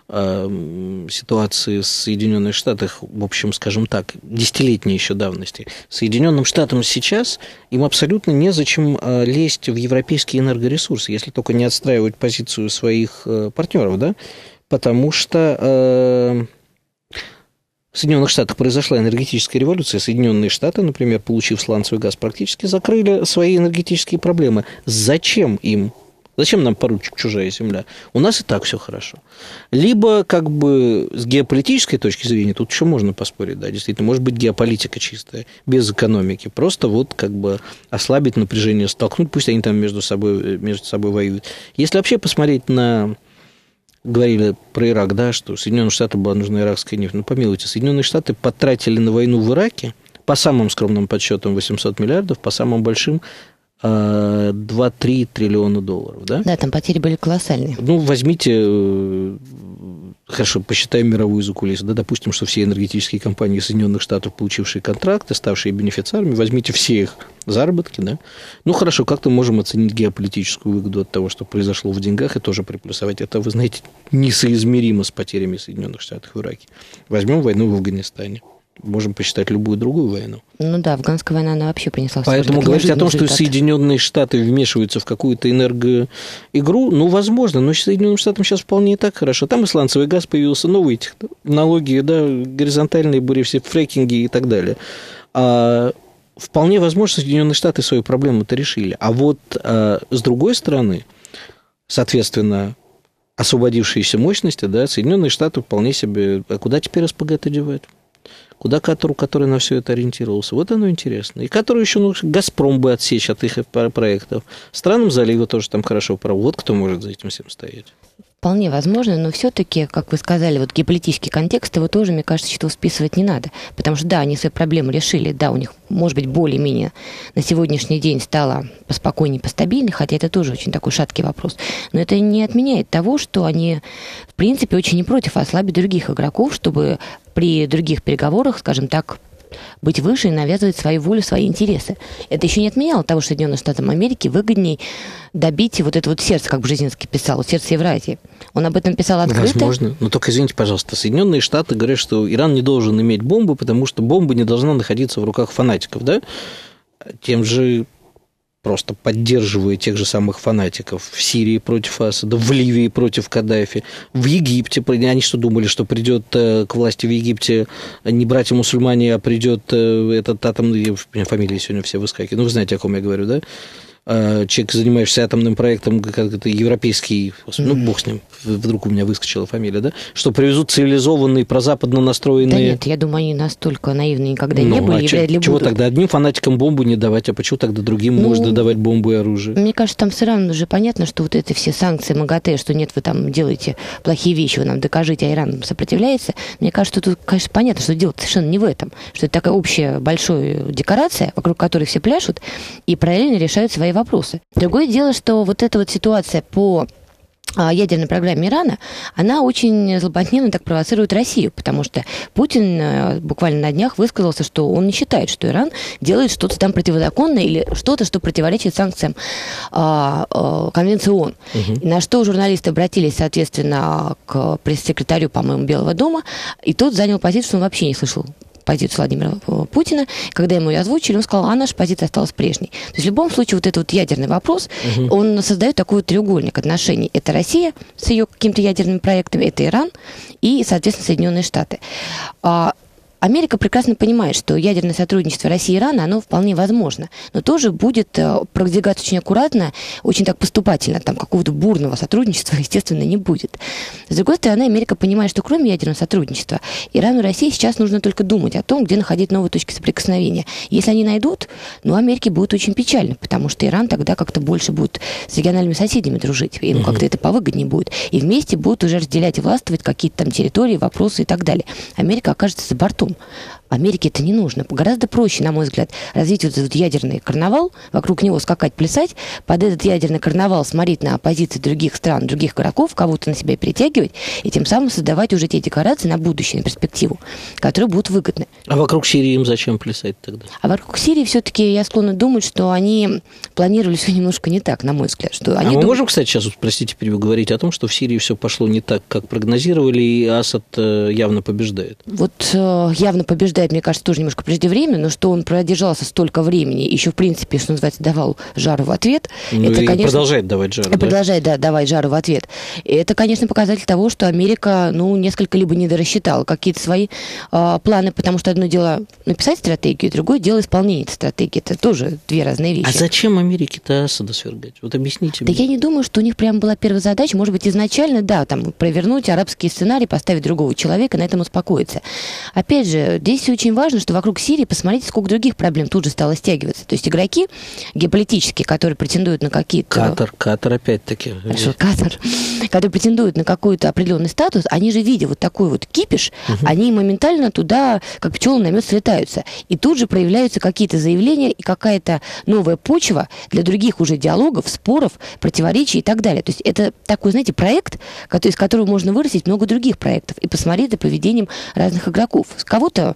ситуации с Соединенных Штатах, в общем, скажем так, десятилетней еще давности. Соединенным Штатам сейчас им абсолютно незачем э, лезть в европейские энергоресурсы, если только не отстраивать позицию своих э, партнеров, да, потому что э, в Соединенных Штатах произошла энергетическая революция. Соединенные Штаты, например, получив сланцевый газ, практически закрыли свои энергетические проблемы. Зачем им? Зачем нам поручик чужая земля? У нас и так все хорошо. Либо, как бы, с геополитической точки зрения, тут еще можно поспорить, да, действительно, может быть геополитика чистая, без экономики. Просто вот, как бы, ослабить напряжение, столкнуть, пусть они там между собой, между собой воюют. Если вообще посмотреть на говорили про Ирак, да, что Соединенным Штатам была нужна иракская нефть. Ну, помилуйте, Соединенные Штаты потратили на войну в Ираке по самым скромным подсчетам 800 миллиардов, по самым большим 2-3 триллиона долларов, да? Да, там потери были колоссальные. Ну, возьмите, э, хорошо, посчитаем мировую закулису, да, допустим, что все энергетические компании Соединенных Штатов, получившие контракты, ставшие бенефициарами, возьмите все их заработки, да, ну, хорошо, как-то можем оценить геополитическую выгоду от того, что произошло в деньгах, и тоже приплюсовать. Это, вы знаете, несоизмеримо с потерями Соединенных Штатов в Ираке. Возьмем войну в Афганистане можем посчитать любую другую войну. Ну да, афганская война, она вообще принесла Поэтому говорить о том, результат. что Соединенные Штаты вмешиваются в какую-то энергоигру, ну, возможно, но Соединенным Штатам сейчас вполне и так хорошо. Там исландцевый газ появился, новые технологии, да, горизонтальные бури, все фрекинги и так далее. А вполне возможно, Соединенные Штаты свою проблему-то решили. А вот а, с другой стороны, соответственно, освободившиеся мощности, да, Соединенные Штаты вполне себе... А куда теперь СПГ-то девают? Куда Катару, который на все это ориентировался? Вот оно интересно. И который еще ну, Газпром бы отсечь от их проектов. Странам залива тоже там хорошо право. Вот кто может за этим всем стоять. Вполне возможно, но все-таки, как вы сказали, вот геополитический контекст, его тоже, мне кажется, что списывать не надо. Потому что, да, они свои проблемы решили, да, у них, может быть, более-менее на сегодняшний день стало поспокойнее, постабильнее, хотя это тоже очень такой шаткий вопрос. Но это не отменяет того, что они, в принципе, очень не против ослабить других игроков, чтобы при других переговорах, скажем так, быть выше и навязывать свою волю, свои интересы. Это еще не отменяло того, что Соединенным Штатам Америки выгодней добить вот это вот сердце, как Бжезинский писал, сердце Евразии. Он об этом писал открыто. Возможно. Но только извините, пожалуйста, Соединенные Штаты говорят, что Иран не должен иметь бомбы, потому что бомба не должна находиться в руках фанатиков, да? Тем же просто поддерживая тех же самых фанатиков в Сирии против Асада, в Ливии против Каддафи, в Египте. Они что думали, что придет э, к власти в Египте не братья-мусульмане, а придет э, этот атомный... У меня фамилии сегодня все выскакивают. Ну, вы знаете, о ком я говорю, да? А, человек, занимаешься атомным проектом, как это европейский, ну, бог с ним, вдруг у меня выскочила фамилия, да, что привезут цивилизованные, прозападно настроенные... Да нет, я думаю, они настолько наивные никогда ну, не были, а че, вряд ли Чего будут. тогда одним фанатикам бомбу не давать, а почему тогда другим ну, можно давать бомбу и оружие? Мне кажется, там все равно уже понятно, что вот эти все санкции МАГАТЭ, что нет, вы там делаете плохие вещи, вы нам докажите, а Иран сопротивляется. Мне кажется, тут, конечно, понятно, что дело совершенно не в этом, что это такая общая большая декорация, вокруг которой все пляшут и параллельно решают свои вопросы. Другое дело, что вот эта вот ситуация по а, ядерной программе Ирана, она очень злободневно так провоцирует Россию, потому что Путин э, буквально на днях высказался, что он не считает, что Иран делает что-то там противозаконное или что-то, что противоречит санкциям а, а, Конвенции ООН. Угу. На что журналисты обратились, соответственно, к пресс-секретарю, по-моему, Белого дома, и тот занял позицию, что он вообще не слышал позицию Владимира э, Путина. Когда ему ее озвучили, он сказал, а наша позиция осталась прежней. То есть в любом случае вот этот вот ядерный вопрос, угу. он создает такой треугольник отношений. Это Россия с ее какими-то ядерными проектами, это Иран и, соответственно, Соединенные Штаты. Америка прекрасно понимает, что ядерное сотрудничество России и Ирана, оно вполне возможно, но тоже будет э, продвигаться очень аккуратно, очень так поступательно. Там какого-то бурного сотрудничества, естественно, не будет. С другой стороны, Америка понимает, что кроме ядерного сотрудничества, Ирану и России сейчас нужно только думать о том, где находить новые точки соприкосновения. Если они найдут, ну, Америке будет очень печально, потому что Иран тогда как-то больше будет с региональными соседями дружить, и ну, как-то это повыгоднее будет. И вместе будут уже разделять и властвовать какие-то там территории, вопросы и так далее. Америка окажется за бортом. film Америке это не нужно. Гораздо проще, на мой взгляд, развить вот этот ядерный карнавал, вокруг него скакать, плясать, под этот ядерный карнавал смотреть на оппозиции других стран, других игроков, кого-то на себя перетягивать, и тем самым создавать уже те декорации на будущее, на перспективу, которые будут выгодны. А вокруг Сирии им зачем плясать тогда? А вокруг Сирии все-таки я склонна думать, что они планировали все немножко не так, на мой взгляд. Что они а мы можем, кстати, сейчас, простите, говорить о том, что в Сирии все пошло не так, как прогнозировали, и Асад э, явно побеждает? Вот э, явно побеждает побеждает, мне кажется, тоже немножко преждевременно, но что он продержался столько времени, еще, в принципе, что называется, давал жару в ответ. Ну, это, и конечно, продолжает давать жару. Да? Продолжает да, давать жару в ответ. И это, конечно, показатель того, что Америка, ну, несколько либо недорассчитала какие-то свои э, планы, потому что одно дело написать стратегию, другое дело исполнение этой стратегии. Это тоже две разные вещи. А зачем Америке-то Асада свергать? Вот объясните да мне. я не думаю, что у них прям была первая задача, может быть, изначально, да, там, провернуть арабский сценарий, поставить другого человека, на этом успокоиться. Опять же, здесь очень важно, что вокруг Сирии, посмотрите, сколько других проблем тут же стало стягиваться. То есть игроки геополитические, которые претендуют на какие-то... Катар, Катар опять-таки. Хорошо, Катар. Которые претендуют на какой-то определенный статус, они же, видя вот такой вот кипиш, угу. они моментально туда, как пчелы на мед, слетаются. И тут же проявляются какие-то заявления и какая-то новая почва для других уже диалогов, споров, противоречий и так далее. То есть это такой, знаете, проект, из которого можно вырастить много других проектов и посмотреть за поведением разных игроков. Кого-то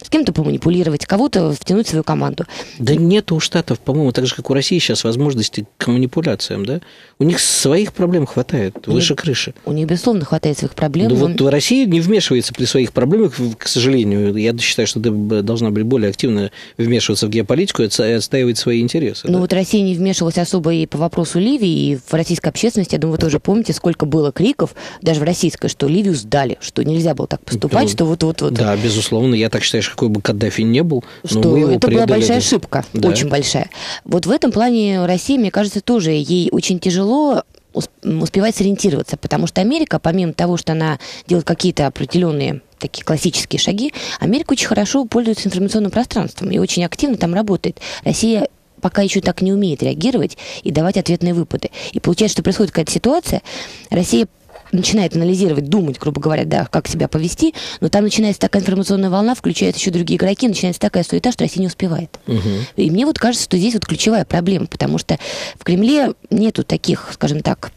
кем-то поманипулировать, кого-то втянуть в свою команду. Да нет у Штатов, по-моему, так же, как у России сейчас возможности к манипуляциям, да? У них своих проблем хватает, выше крыши. У них, безусловно, хватает своих проблем. Ну, вот Россия не вмешивается при своих проблемах, к сожалению. Я считаю, что ты должна быть более активно вмешиваться в геополитику и отстаивать свои интересы. Ну, да? вот Россия не вмешивалась особо и по вопросу Ливии, и в российской общественности, я думаю, вы тоже помните, сколько было криков, даже в российской, что Ливию сдали, что нельзя было так поступать, ну, что вот-вот-вот. Да, безусловно. Я так считаю, какой бы Каддафи не был, что но это была большая ошибка, да. очень большая. Вот в этом плане Россия, мне кажется, тоже ей очень тяжело успевать сориентироваться, потому что Америка, помимо того, что она делает какие-то определенные такие классические шаги, Америка очень хорошо пользуется информационным пространством и очень активно там работает. Россия пока еще так не умеет реагировать и давать ответные выпады. И получается, что происходит какая-то ситуация, Россия начинает анализировать, думать, грубо говоря, да, как себя повести, но там начинается такая информационная волна, включаются еще другие игроки, начинается такая суета, что Россия не успевает. Угу. И мне вот кажется, что здесь вот ключевая проблема, потому что в Кремле нету таких, скажем так,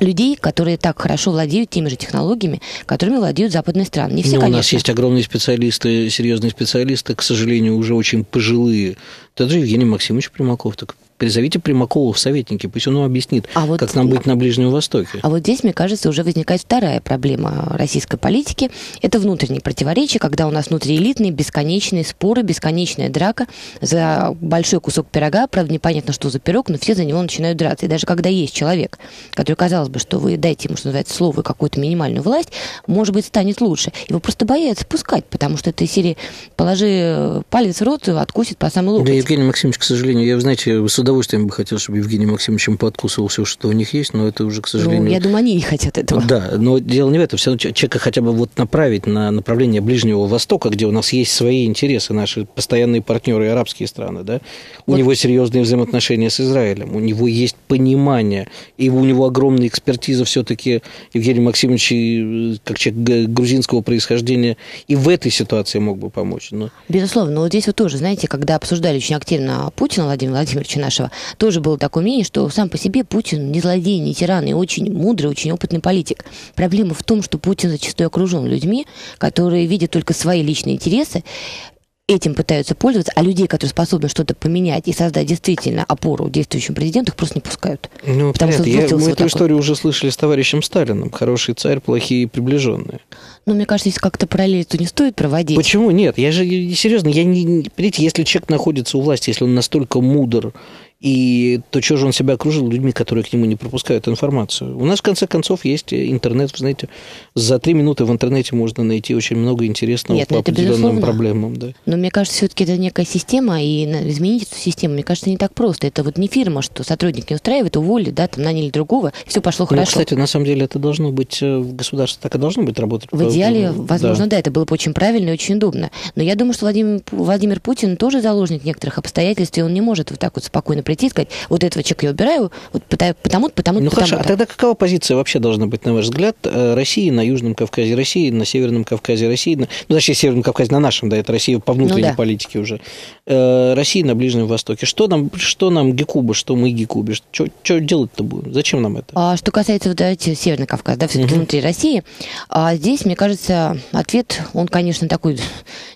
людей, которые так хорошо владеют теми же технологиями, которыми владеют западные страны. Не все, Но конечно. у нас есть огромные специалисты, серьезные специалисты, к сожалению, уже очень пожилые. Тот же Евгений Максимович Примаков, так призовите Примакова в советники, пусть он объяснит, а вот, как нам быть на Ближнем Востоке. А вот здесь, мне кажется, уже возникает вторая проблема российской политики. Это внутренние противоречия, когда у нас внутриэлитные бесконечные споры, бесконечная драка за большой кусок пирога. Правда, непонятно, что за пирог, но все за него начинают драться. И даже когда есть человек, который, казалось бы, что вы дайте ему, что называется, слово какую-то минимальную власть, может быть, станет лучше. Его просто боятся пускать, потому что этой серии положи палец в рот, откусит по самому локоть. Да, Евгений Максимович, к сожалению, я, знаете, с удовольствием бы хотел, чтобы Евгений Максимович подкусывал все, что у них есть, но это уже, к сожалению... Ну, я думаю, они не хотят этого. Да, но дело не в этом. Все равно человека хотя бы вот направить на направление Ближнего Востока, где у нас есть свои интересы, наши постоянные партнеры, арабские страны, да, у вот. него серьезные взаимоотношения с Израилем, у него есть понимание, и у него огромная экспертиза все-таки Евгений Максимович, э, как человек грузинского происхождения, и в этой ситуации мог бы помочь. Но... Безусловно, но вот здесь вот тоже, знаете, когда обсуждали очень активно Путина Владимира Владимировича, наш нашего, тоже было такое мнение, что сам по себе Путин не злодей, не тиран, и очень мудрый, очень опытный политик. Проблема в том, что Путин зачастую окружен людьми, которые видят только свои личные интересы, этим пытаются пользоваться, а людей, которые способны что-то поменять и создать действительно опору действующему президенту, их просто не пускают. Ну, потому что я, мы вот эту такой. историю уже слышали с товарищем Сталиным. Хороший царь, плохие приближенные. Ну, мне кажется, если как-то параллель, то не стоит проводить. Почему нет? Я же серьезно, я не, понимаете, если человек находится у власти, если он настолько мудр И то, что же он себя окружил людьми, которые к нему не пропускают информацию. У нас, в конце концов, есть интернет, вы знаете, за три минуты в интернете можно найти очень много интересного Нет, по ну определенным безусловно. проблемам. Да. Но мне кажется, все-таки это некая система, и на- изменить эту систему, мне кажется, не так просто. Это вот не фирма, что сотрудник не устраивает, уволили, да, там наняли другого, все пошло Ну, хорошо. кстати, на самом деле это должно быть э, в государстве, так и должно быть работать. В идеале, Да. возможно, да. это было бы очень правильно и очень удобно. Но я думаю, что Владимир, Владимир Путин тоже заложник некоторых обстоятельств, и он не может вот так вот спокойно прийти и сказать, вот этого человека я убираю, вот потому, потому, потому, Ну хорошо, а потому-то». тогда какова позиция вообще должна быть, на ваш взгляд, э, России на Южном Кавказе, России на Северном Кавказе, России на... Ну, точнее, Северном Кавказе на нашем, да, это Россия по внутренней Ну да. политике уже. Э, России на Ближнем Востоке. Что нам, что нам Гекуба, что мы Гекубе? Что делать-то будем? Зачем нам это? А что касается вот давайте Северный Кавказ, да, все-таки Мгм. внутри России, а здесь, мне кажется, ответ, он, конечно, такой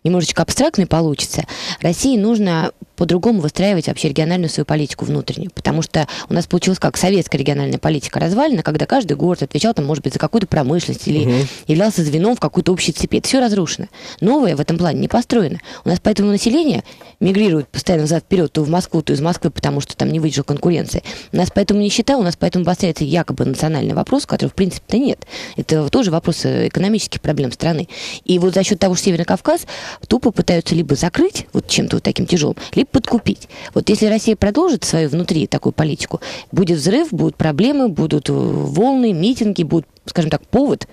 немножечко абстрактный получится. России нужно по-другому выстраивать вообще региональную свою политику внутреннюю, потому что у нас получилось как советская региональная политика развалена, когда каждый город отвечал там, может быть, за какую-то промышленность или Мгм. являлся звеном в какой-то общей цепи. Это все разрушено. Новое в этом плане не построено. У нас поэтому население мигрирует постоянно взад-вперед, то в Москву, то из Москвы, потому что там не выдержал конкуренции. У нас поэтому нищета, у нас поэтому обостряется якобы национальный вопрос, который в принципе-то нет. Это тоже вопрос э, экономических проблем страны. И вот за счет того, что Северный Кавказ тупо пытаются либо закрыть вот чем-то вот таким тяжелым, либо подкупить. Вот если Россия продолжит свою внутри такую политику, будет взрыв, будут проблемы, будут э, волны, митинги, будет, скажем так, повод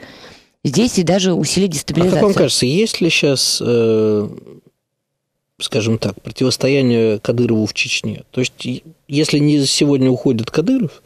здесь и даже усилить А дестабилизацию. как вам кажется, есть ли сейчас, э, скажем так, противостояние Кадырову в Чечне? То есть, если не сегодня уходит Кадыров,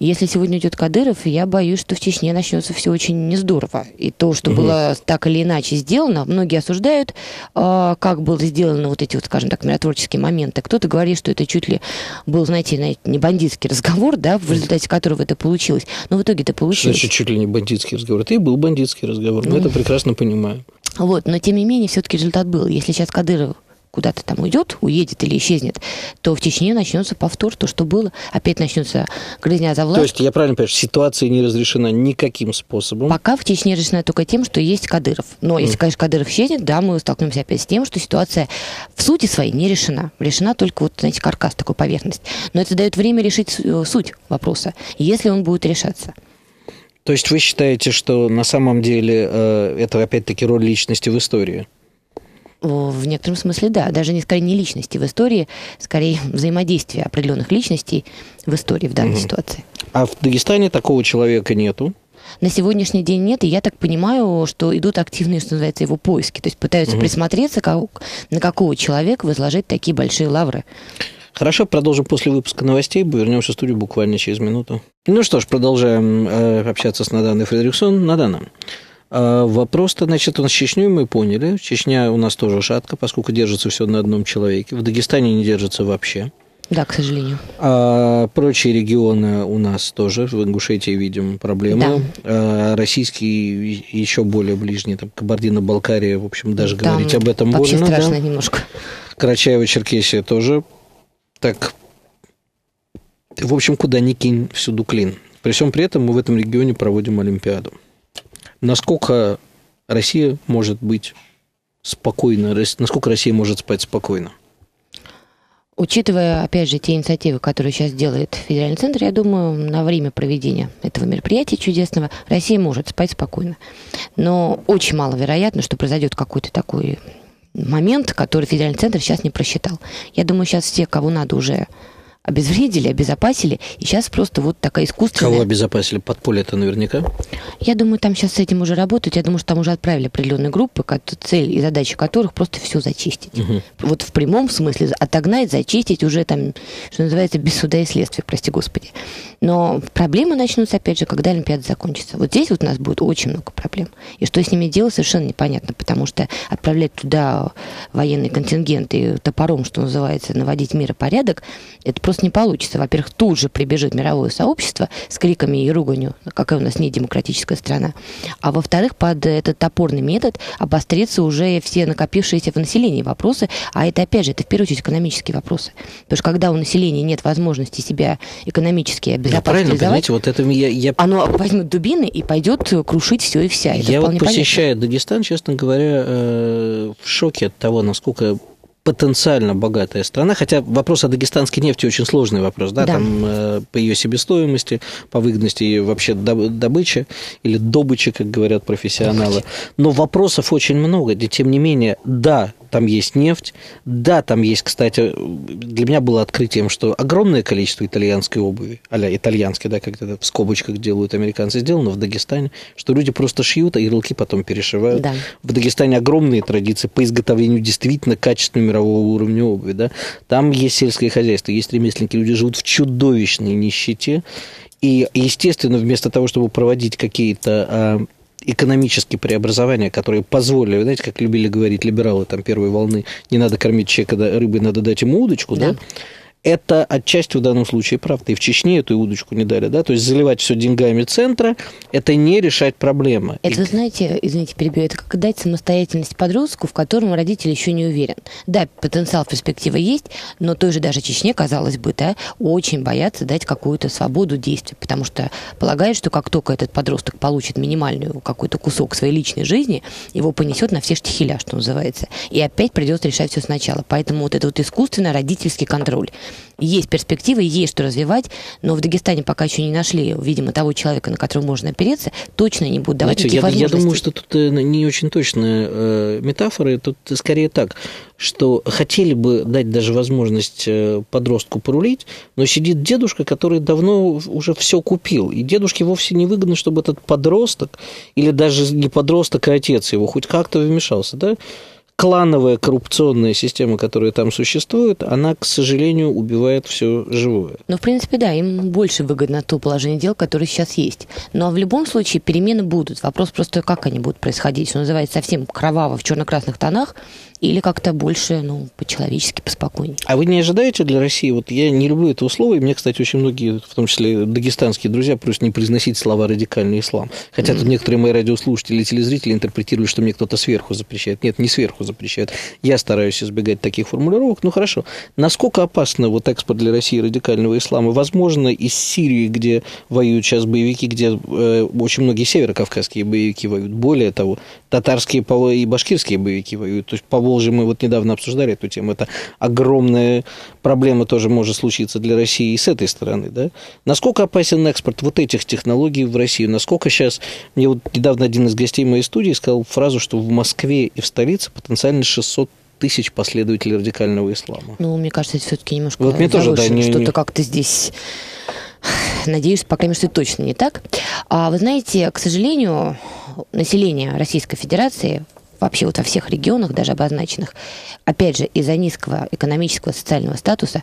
Если сегодня идет Кадыров, я боюсь, что в Чечне начнется все очень не здорово. И то, что Мгм. было так или иначе сделано, многие осуждают, а, как было сделано вот эти вот, скажем так, миротворческие моменты. Кто-то говорит, что это чуть ли был, знаете, знаете, не бандитский разговор, да, в результате которого это получилось. Но в итоге это получилось. значит, чуть ли не бандитский разговор. Это и был бандитский разговор. Мы Ну. это прекрасно понимаем. Вот, но тем не менее, все-таки результат был. Если сейчас Кадыров куда-то там уйдет, уедет или исчезнет, то в Чечне начнется повтор, то, что было. Опять начнется грызня за власть. То есть, я правильно понимаю, ситуация не разрешена никаким способом. Пока в Чечне решена только тем, что есть Кадыров. Но если, конечно, Кадыров исчезнет, да, мы столкнемся опять с тем, что ситуация в сути своей не решена. Решена только вот, знаете, каркас, такой поверхность. Но это дает время решить э, суть вопроса, если он будет решаться. То есть, вы считаете, что на самом деле э, это опять-таки роль личности в истории? В некотором смысле, да. Даже не скорее не личности в истории, скорее взаимодействие определенных личностей в истории в данной Мгм. ситуации. А в Дагестане такого человека нету. На сегодняшний день нет, и я так понимаю, что идут активные, что называется, его поиски. То есть пытаются Мгм. присмотреться, как- на какого человека возложить такие большие лавры. Хорошо, продолжим после выпуска новостей. Вернемся в студию буквально через минуту. Ну что ж, продолжаем э, общаться с Наданой Фредериксон. Надана, вопрос-то, значит, у нас с Чечней мы поняли. Чечня у нас тоже шатка, поскольку держится все на одном человеке. В Дагестане не держится вообще. Да, к сожалению. А прочие регионы у нас тоже, в Ингушетии видим проблемы. А российский еще более ближний, там, Кабардино-Балкария, в общем, даже Там говорить об этом Вообще больно. да. страшно немножко. Карачаево-Черкесия тоже. Так, в общем, куда ни кинь, всюду клин. При всем при этом мы в этом регионе проводим Олимпиаду. Насколько Россия может быть спокойна, насколько Россия может спать спокойно? Учитывая, опять же, те инициативы, которые сейчас делает Федеральный центр, я думаю, на время проведения этого мероприятия чудесного Россия может спать спокойно. Но очень маловероятно, что произойдет какой-то такой момент, который Федеральный центр сейчас не просчитал. Я думаю, сейчас все, кого надо, уже обезвредили, обезопасили, и сейчас просто вот такая искусственная... Кого обезопасили? Подполье-то наверняка. Я думаю, там сейчас с этим уже работают. Я думаю, что там уже отправили определенные группы, цель и задача которых просто все зачистить. Мгм. Вот в прямом смысле отогнать, зачистить уже там, что называется, без суда и следствия, прости господи. Но проблемы начнутся, опять же, когда Олимпиада закончится. Вот здесь вот у нас будет очень много проблем. И что с ними делать, совершенно непонятно, потому что отправлять туда военный контингент и топором, что называется, наводить мир и порядок, это просто не получится. Во-первых, тут же прибежит мировое сообщество с криками и руганью, какая у нас не демократическая страна. А во-вторых, под этот топорный метод обострятся уже все накопившиеся в населении вопросы, а это, опять же, это в первую очередь экономические вопросы. Потому что когда у населения нет возможности себя экономически Ну, правильно, обезопасить, понимаете, вот это я, я оно возьмет дубины и пойдет крушить все и вся. Это Я вот вполне понятно. Дагестан, честно говоря, э, в шоке от того, насколько потенциально богатая страна, хотя вопрос о дагестанской нефти очень сложный вопрос, да, да. там э, по ее себестоимости, по выгодности ее вообще добычи или добычи, как говорят профессионалы. Но вопросов очень много, и тем не менее, да, там есть нефть, да, там есть, кстати, для меня было открытием, что огромное количество итальянской обуви, а итальянской, да, как это в скобочках делают американцы, сделано в Дагестане, что люди просто шьют, а ярлыки потом перешивают. Да. В Дагестане огромные традиции по изготовлению действительно качественной мирового уровня обуви, да. Там есть сельское хозяйство, есть ремесленники, люди живут в чудовищной нищете, и, естественно, вместо того, чтобы проводить какие-то а, экономические преобразования, которые позволили, знаете, как любили говорить либералы там первой волны, не надо кормить человека рыбой, надо дать ему удочку, да, да? Это отчасти в данном случае правда. И в Чечне эту удочку не дали, да, то есть заливать все деньгами центра, это не решать проблемы. Это, и... знаете, извините, перебью, это как дать самостоятельность подростку, в котором родитель еще не уверен. Да, потенциал, перспектива есть, но той же даже Чечне, казалось бы, да, очень боятся дать какую-то свободу действий, потому что полагают, что как только этот подросток получит минимальную какой-то кусок своей личной жизни, его понесет на все штихеля, что называется, и опять придется решать все сначала. Поэтому вот это вот искусственный родительский контроль есть перспективы, есть что развивать, но в Дагестане пока еще не нашли, видимо, того человека, на которого можно опереться, точно не будут давать Знаете, никаких я. Я думаю, что тут э, не очень точная э, метафора, тут скорее так, что хотели бы дать даже возможность э, подростку порулить, но сидит дедушка, который давно уже все купил. И дедушке вовсе не выгодно, чтобы этот подросток, или даже не подросток, а отец его, хоть как-то вмешался. Да? Клановая коррупционная система, которая там существует, она, к сожалению, убивает все живое. Ну, в принципе, да, им больше выгодно то положение дел, которое сейчас есть. Но в любом случае перемены будут. Вопрос просто, как они будут происходить. Что называется, совсем кроваво в черно-красных тонах, или как-то больше, ну, по-человечески, поспокойнее. А вы не ожидаете для России, вот я не люблю этого слова, и мне, кстати, очень многие, в том числе дагестанские друзья, просят не произносить слова «радикальный ислам». Хотя mm-hmm. тут некоторые мои радиослушатели и телезрители интерпретируют, что мне кто-то сверху запрещает. Нет, не сверху запрещает. Я стараюсь избегать таких формулировок. Ну, хорошо. Насколько опасно вот экспорт для России радикального ислама? Возможно, из Сирии, где воюют сейчас боевики, где э, очень многие северокавказские боевики воюют. Более того, татарские и башкирские боевики воюют. То есть по Волжье мы вот недавно обсуждали эту тему. Это огромная проблема тоже может случиться для России и с этой стороны. Да? Насколько опасен экспорт вот этих технологий в Россию? Насколько сейчас... Мне вот недавно один из гостей моей студии сказал фразу, что в Москве и в столице потенциально 600 тысяч последователей радикального ислама. Ну, мне кажется, это все-таки немножко вот мне тоже, да, не, что-то не... как-то здесь Надеюсь, по крайней мере, что это точно не так. А вы знаете, к сожалению, население Российской Федерации вообще вот во всех регионах, даже обозначенных, опять же, из-за низкого экономического социального статуса,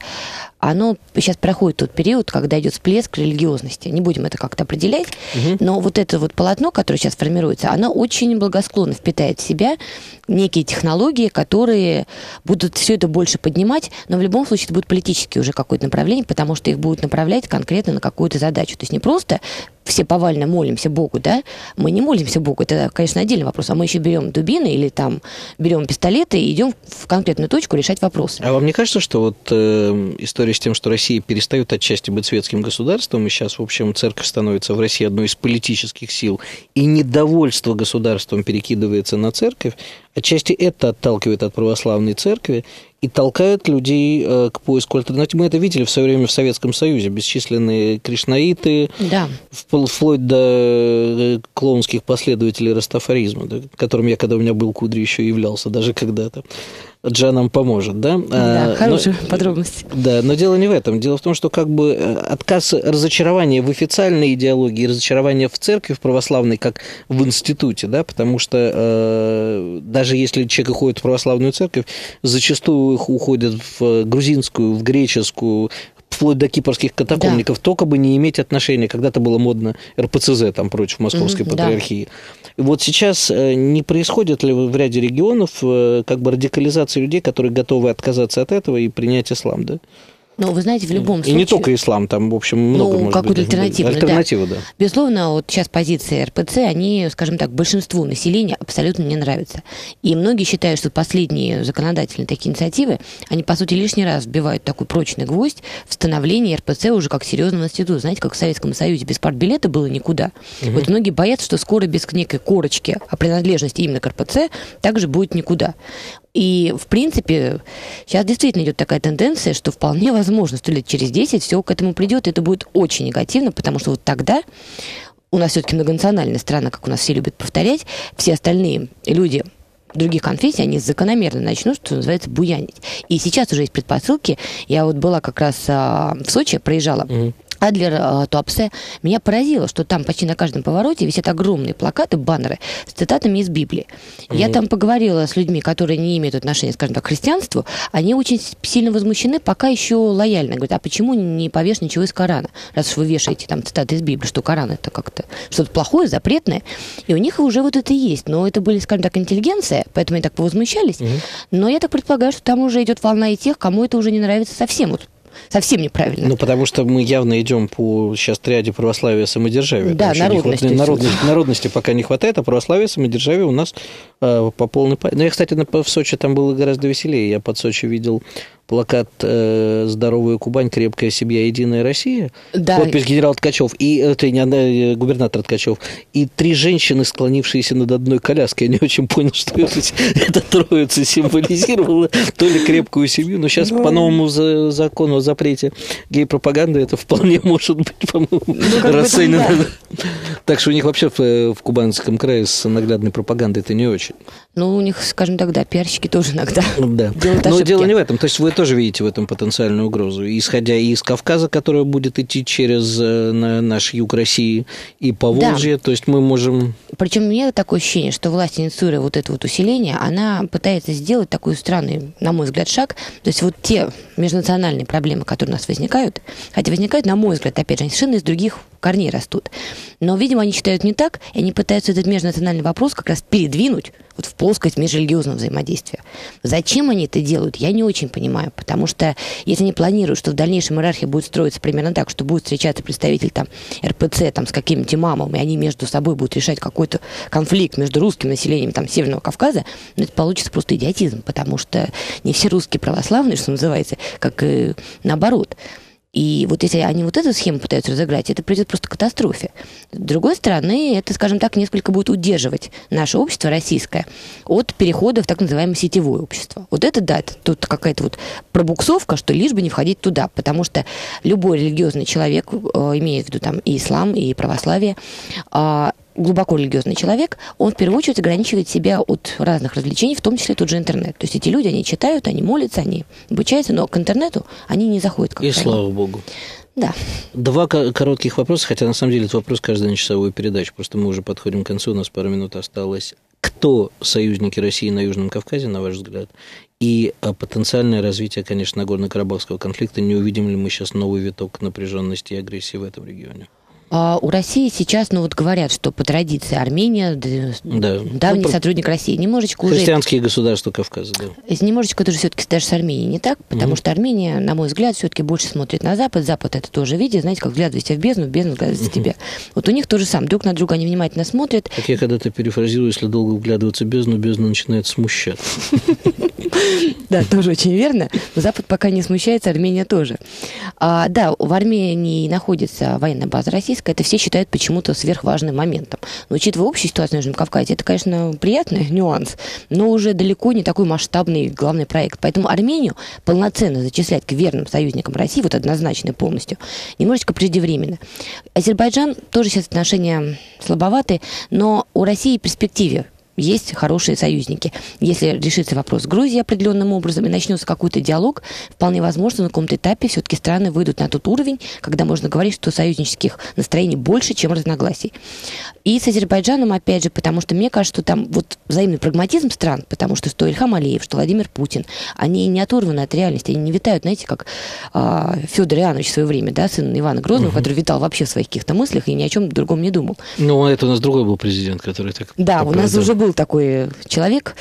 оно сейчас проходит тот период, когда идет всплеск религиозности. Не будем это как-то определять, угу. но вот это вот полотно, которое сейчас формируется, оно очень благосклонно впитает в себя некие технологии, которые будут все это больше поднимать, но в любом случае это будет политически уже какое-то направление, потому что их будут направлять конкретно на какую-то задачу. То есть не просто все повально молимся Богу, да, мы не молимся Богу, это, конечно, отдельный вопрос, а мы еще берем дубины или там берем пистолеты и идем в конкретную точку решать вопросы. А вам не кажется, что вот э, история с тем, что Россия перестает отчасти быть светским государством, и сейчас, в общем, церковь становится в России одной из политических сил, и недовольство государством перекидывается на церковь, отчасти это отталкивает от православной церкви, и толкают людей э, к поиску альтернатив. Мы это видели в свое время в Советском Союзе. Бесчисленные кришнаиты, да. вплоть до э, клоунских последователей растафаризма, которым я, когда у меня был кудри, еще являлся даже когда-то. Джа нам поможет, да? Да, а, хорошая но, подробность. Да, но дело не в этом. Дело в том, что как бы э, отказ разочарования в официальной идеологии, разочарование в церкви, в православной, как в институте, да, потому что э, даже если человек ходит в православную церковь, зачастую их уходят в грузинскую, в греческую, вплоть до кипрских катакомников, да. только бы не иметь отношения. Когда-то было модно РПЦЗ там против Московской mm-hmm, патриархии. Да. Вот сейчас э, не происходит ли в ряде регионов э, как бы радикализация людей, которые готовы отказаться от этого и принять ислам, да? Ну, вы знаете, в любом и случае... И не только ислам, там, в общем, много ну, какую-то альтернативу, альтернативу, да. да. Безусловно, вот сейчас позиции РПЦ, они, скажем так, большинству населения абсолютно не нравятся. И многие считают, что последние законодательные такие инициативы, они, по сути, лишний раз вбивают такой прочный гвоздь в становление РПЦ уже как серьезного института. Знаете, как в Советском Союзе без партбилета было никуда. Угу. Вот многие боятся, что скоро без некой корочки о принадлежности именно к РПЦ также будет никуда. И, в принципе, сейчас действительно идет такая тенденция, что вполне возможно, что лет через 10 все к этому придет, и это будет очень негативно, потому что вот тогда у нас все-таки многонациональная страна, как у нас все любят повторять, все остальные люди других конфессий, они закономерно начнут, что называется, буянить. И сейчас уже есть предпосылки. Я вот была как раз а, в Сочи, проезжала. Mm-hmm. Адлер э, Топсе. Меня поразило, что там почти на каждом повороте висят огромные плакаты, баннеры с цитатами из Библии. Mm-hmm. Я там поговорила с людьми, которые не имеют отношения, скажем так, к христианству. Они очень сильно возмущены, пока еще лояльно. Говорят, а почему не повеш ничего из Корана? Раз уж вы вешаете там цитаты из Библии, что Коран это как-то что-то плохое, запретное. И у них уже вот это есть. Но это были, скажем так, интеллигенция, поэтому они так повозмущались. Mm-hmm. Но я так предполагаю, что там уже идет волна и тех, кому это уже не нравится совсем. Вот совсем неправильно. Ну, потому что мы явно идем по сейчас триаде православия самодержавия. Да, народности. Хватает, народности, народности пока не хватает, а православие самодержавие у нас э, по полной... Ну, я, кстати, в Сочи там было гораздо веселее. Я под Сочи видел плакат э, «Здоровая Кубань, крепкая семья, единая Россия», да. подпись генерал Ткачев, и, это не э, губернатор Ткачев, и три женщины, склонившиеся над одной коляской. Я не очень понял, что это, это троица символизировала, то ли крепкую семью, но сейчас но... по новому за, закону о запрете гей-пропаганды это вполне может быть, по-моему, ну, расценено. Да. Так что у них вообще в, в Кубанском крае с наглядной пропагандой это не очень. Ну, у них, скажем так, да, пиарщики тоже иногда да. делают Но дело не в этом. То есть вы тоже видите в этом потенциальную угрозу. Исходя из Кавказа, которая будет идти через э, наш юг России и по Волжье, да. то есть мы можем... Причем у меня такое ощущение, что власть, инициируя вот это вот усиление, она пытается сделать такой странный, на мой взгляд, шаг. То есть вот те межнациональные проблемы, которые у нас возникают, хотя возникают, на мой взгляд, опять же, они совершенно из других корней растут. Но, видимо, они считают не так, и они пытаются этот межнациональный вопрос как раз передвинуть вот в плоскость межрелигиозного взаимодействия. Зачем они это делают, я не очень понимаю, потому что если они планируют, что в дальнейшем иерархия будет строиться примерно так, что будет встречаться представитель там РПЦ там, с каким-нибудь имамом, и они между собой будут решать какой-то конфликт между русским населением там, Северного Кавказа, ну, это получится просто идиотизм, потому что не все русские православные, что называется, как и наоборот. И вот если они вот эту схему пытаются разыграть, это придет просто к катастрофе. С другой стороны, это, скажем так, несколько будет удерживать наше общество российское от перехода в так называемое сетевое общество. Вот это, да, это тут какая-то вот пробуксовка, что лишь бы не входить туда, потому что любой религиозный человек, э, имея в виду там и ислам, и православие, э, глубоко религиозный человек, он в первую очередь ограничивает себя от разных развлечений, в том числе тот же интернет. То есть эти люди, они читают, они молятся, они обучаются, но к интернету они не заходят. Как И правило. слава богу. Да. Два коротких вопроса, хотя на самом деле это вопрос каждой на часовую передачу, просто мы уже подходим к концу, у нас пару минут осталось. Кто союзники России на Южном Кавказе, на ваш взгляд? И а, потенциальное развитие, конечно, Нагорно-Карабахского конфликта, не увидим ли мы сейчас новый виток напряженности и агрессии в этом регионе? А у России сейчас, ну вот говорят, что по традиции Армения, да. давний ну, сотрудник России, немножечко уже... Христианские государства Кавказа, да. Немножечко тоже все-таки даже с Арменией не так, потому угу. что Армения, на мой взгляд, все-таки больше смотрит на Запад. Запад это тоже видит, знаете, как вглядывайся в бездну, в бездну вглядывайся угу. в тебя. Вот у них тоже сам, друг на друга они внимательно смотрят. Как я когда-то перефразирую, если долго вглядываться в бездну, бездна начинает смущать. Да, тоже очень верно. Запад пока не смущается, Армения тоже. А, да, в Армении находится военная база российская. Это все считают почему-то сверхважным моментом. Но учитывая общую ситуацию на Южном Кавказе, это, конечно, приятный нюанс, но уже далеко не такой масштабный главный проект. Поэтому Армению полноценно зачислять к верным союзникам России, вот однозначно полностью, немножечко преждевременно. Азербайджан тоже сейчас отношения слабоваты, но у России в перспективе есть хорошие союзники. Если решится вопрос с Грузией определенным образом и начнется какой-то диалог, вполне возможно, на каком-то этапе все-таки страны выйдут на тот уровень, когда можно говорить, что союзнических настроений больше, чем разногласий. И с Азербайджаном, опять же, потому что мне кажется, что там вот взаимный прагматизм стран, потому что что Ильхам Алиев, что Владимир Путин, они не оторваны от реальности, они не витают, знаете, как а, Федор Иоаннович в свое время, да, сын Ивана Грозного, угу. который витал вообще в своих каких-то мыслях и ни о чем другом не думал. Ну, это у нас другой был президент, который так... Да, у нас уже был был такой человек.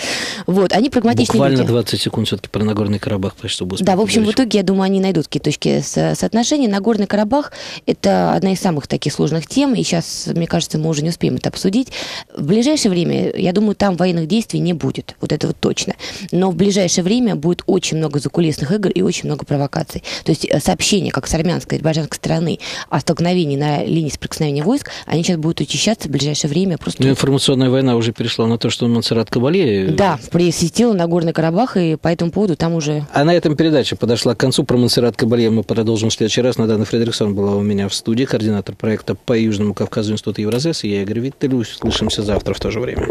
Вот, они прагматичные Буквально люди. 20 секунд все-таки про Нагорный Карабах, чтобы Да, в общем, в итоге, я думаю, они найдут какие-то точки соотношения. Нагорный Карабах – это одна из самых таких сложных тем, и сейчас, мне кажется, мы уже не успеем это обсудить. В ближайшее время, я думаю, там военных действий не будет, вот это вот точно. Но в ближайшее время будет очень много закулисных игр и очень много провокаций. То есть э, сообщения, как с армянской, азербайджанской стороны, о столкновении на линии соприкосновения войск, они сейчас будут учащаться в ближайшее время. Просто... Ну, информационная война уже перешла на на то, что Монсеррат Кабале... Да, присветила на Горный Карабах, и по этому поводу там уже... А на этом передача подошла к концу. Про Монсеррат Кабале мы продолжим в следующий раз. Надана Фредериксон была у меня в студии, координатор проекта по Южному Кавказу Института Евразес. И я Игорь Виттель. Услышимся завтра в то же время.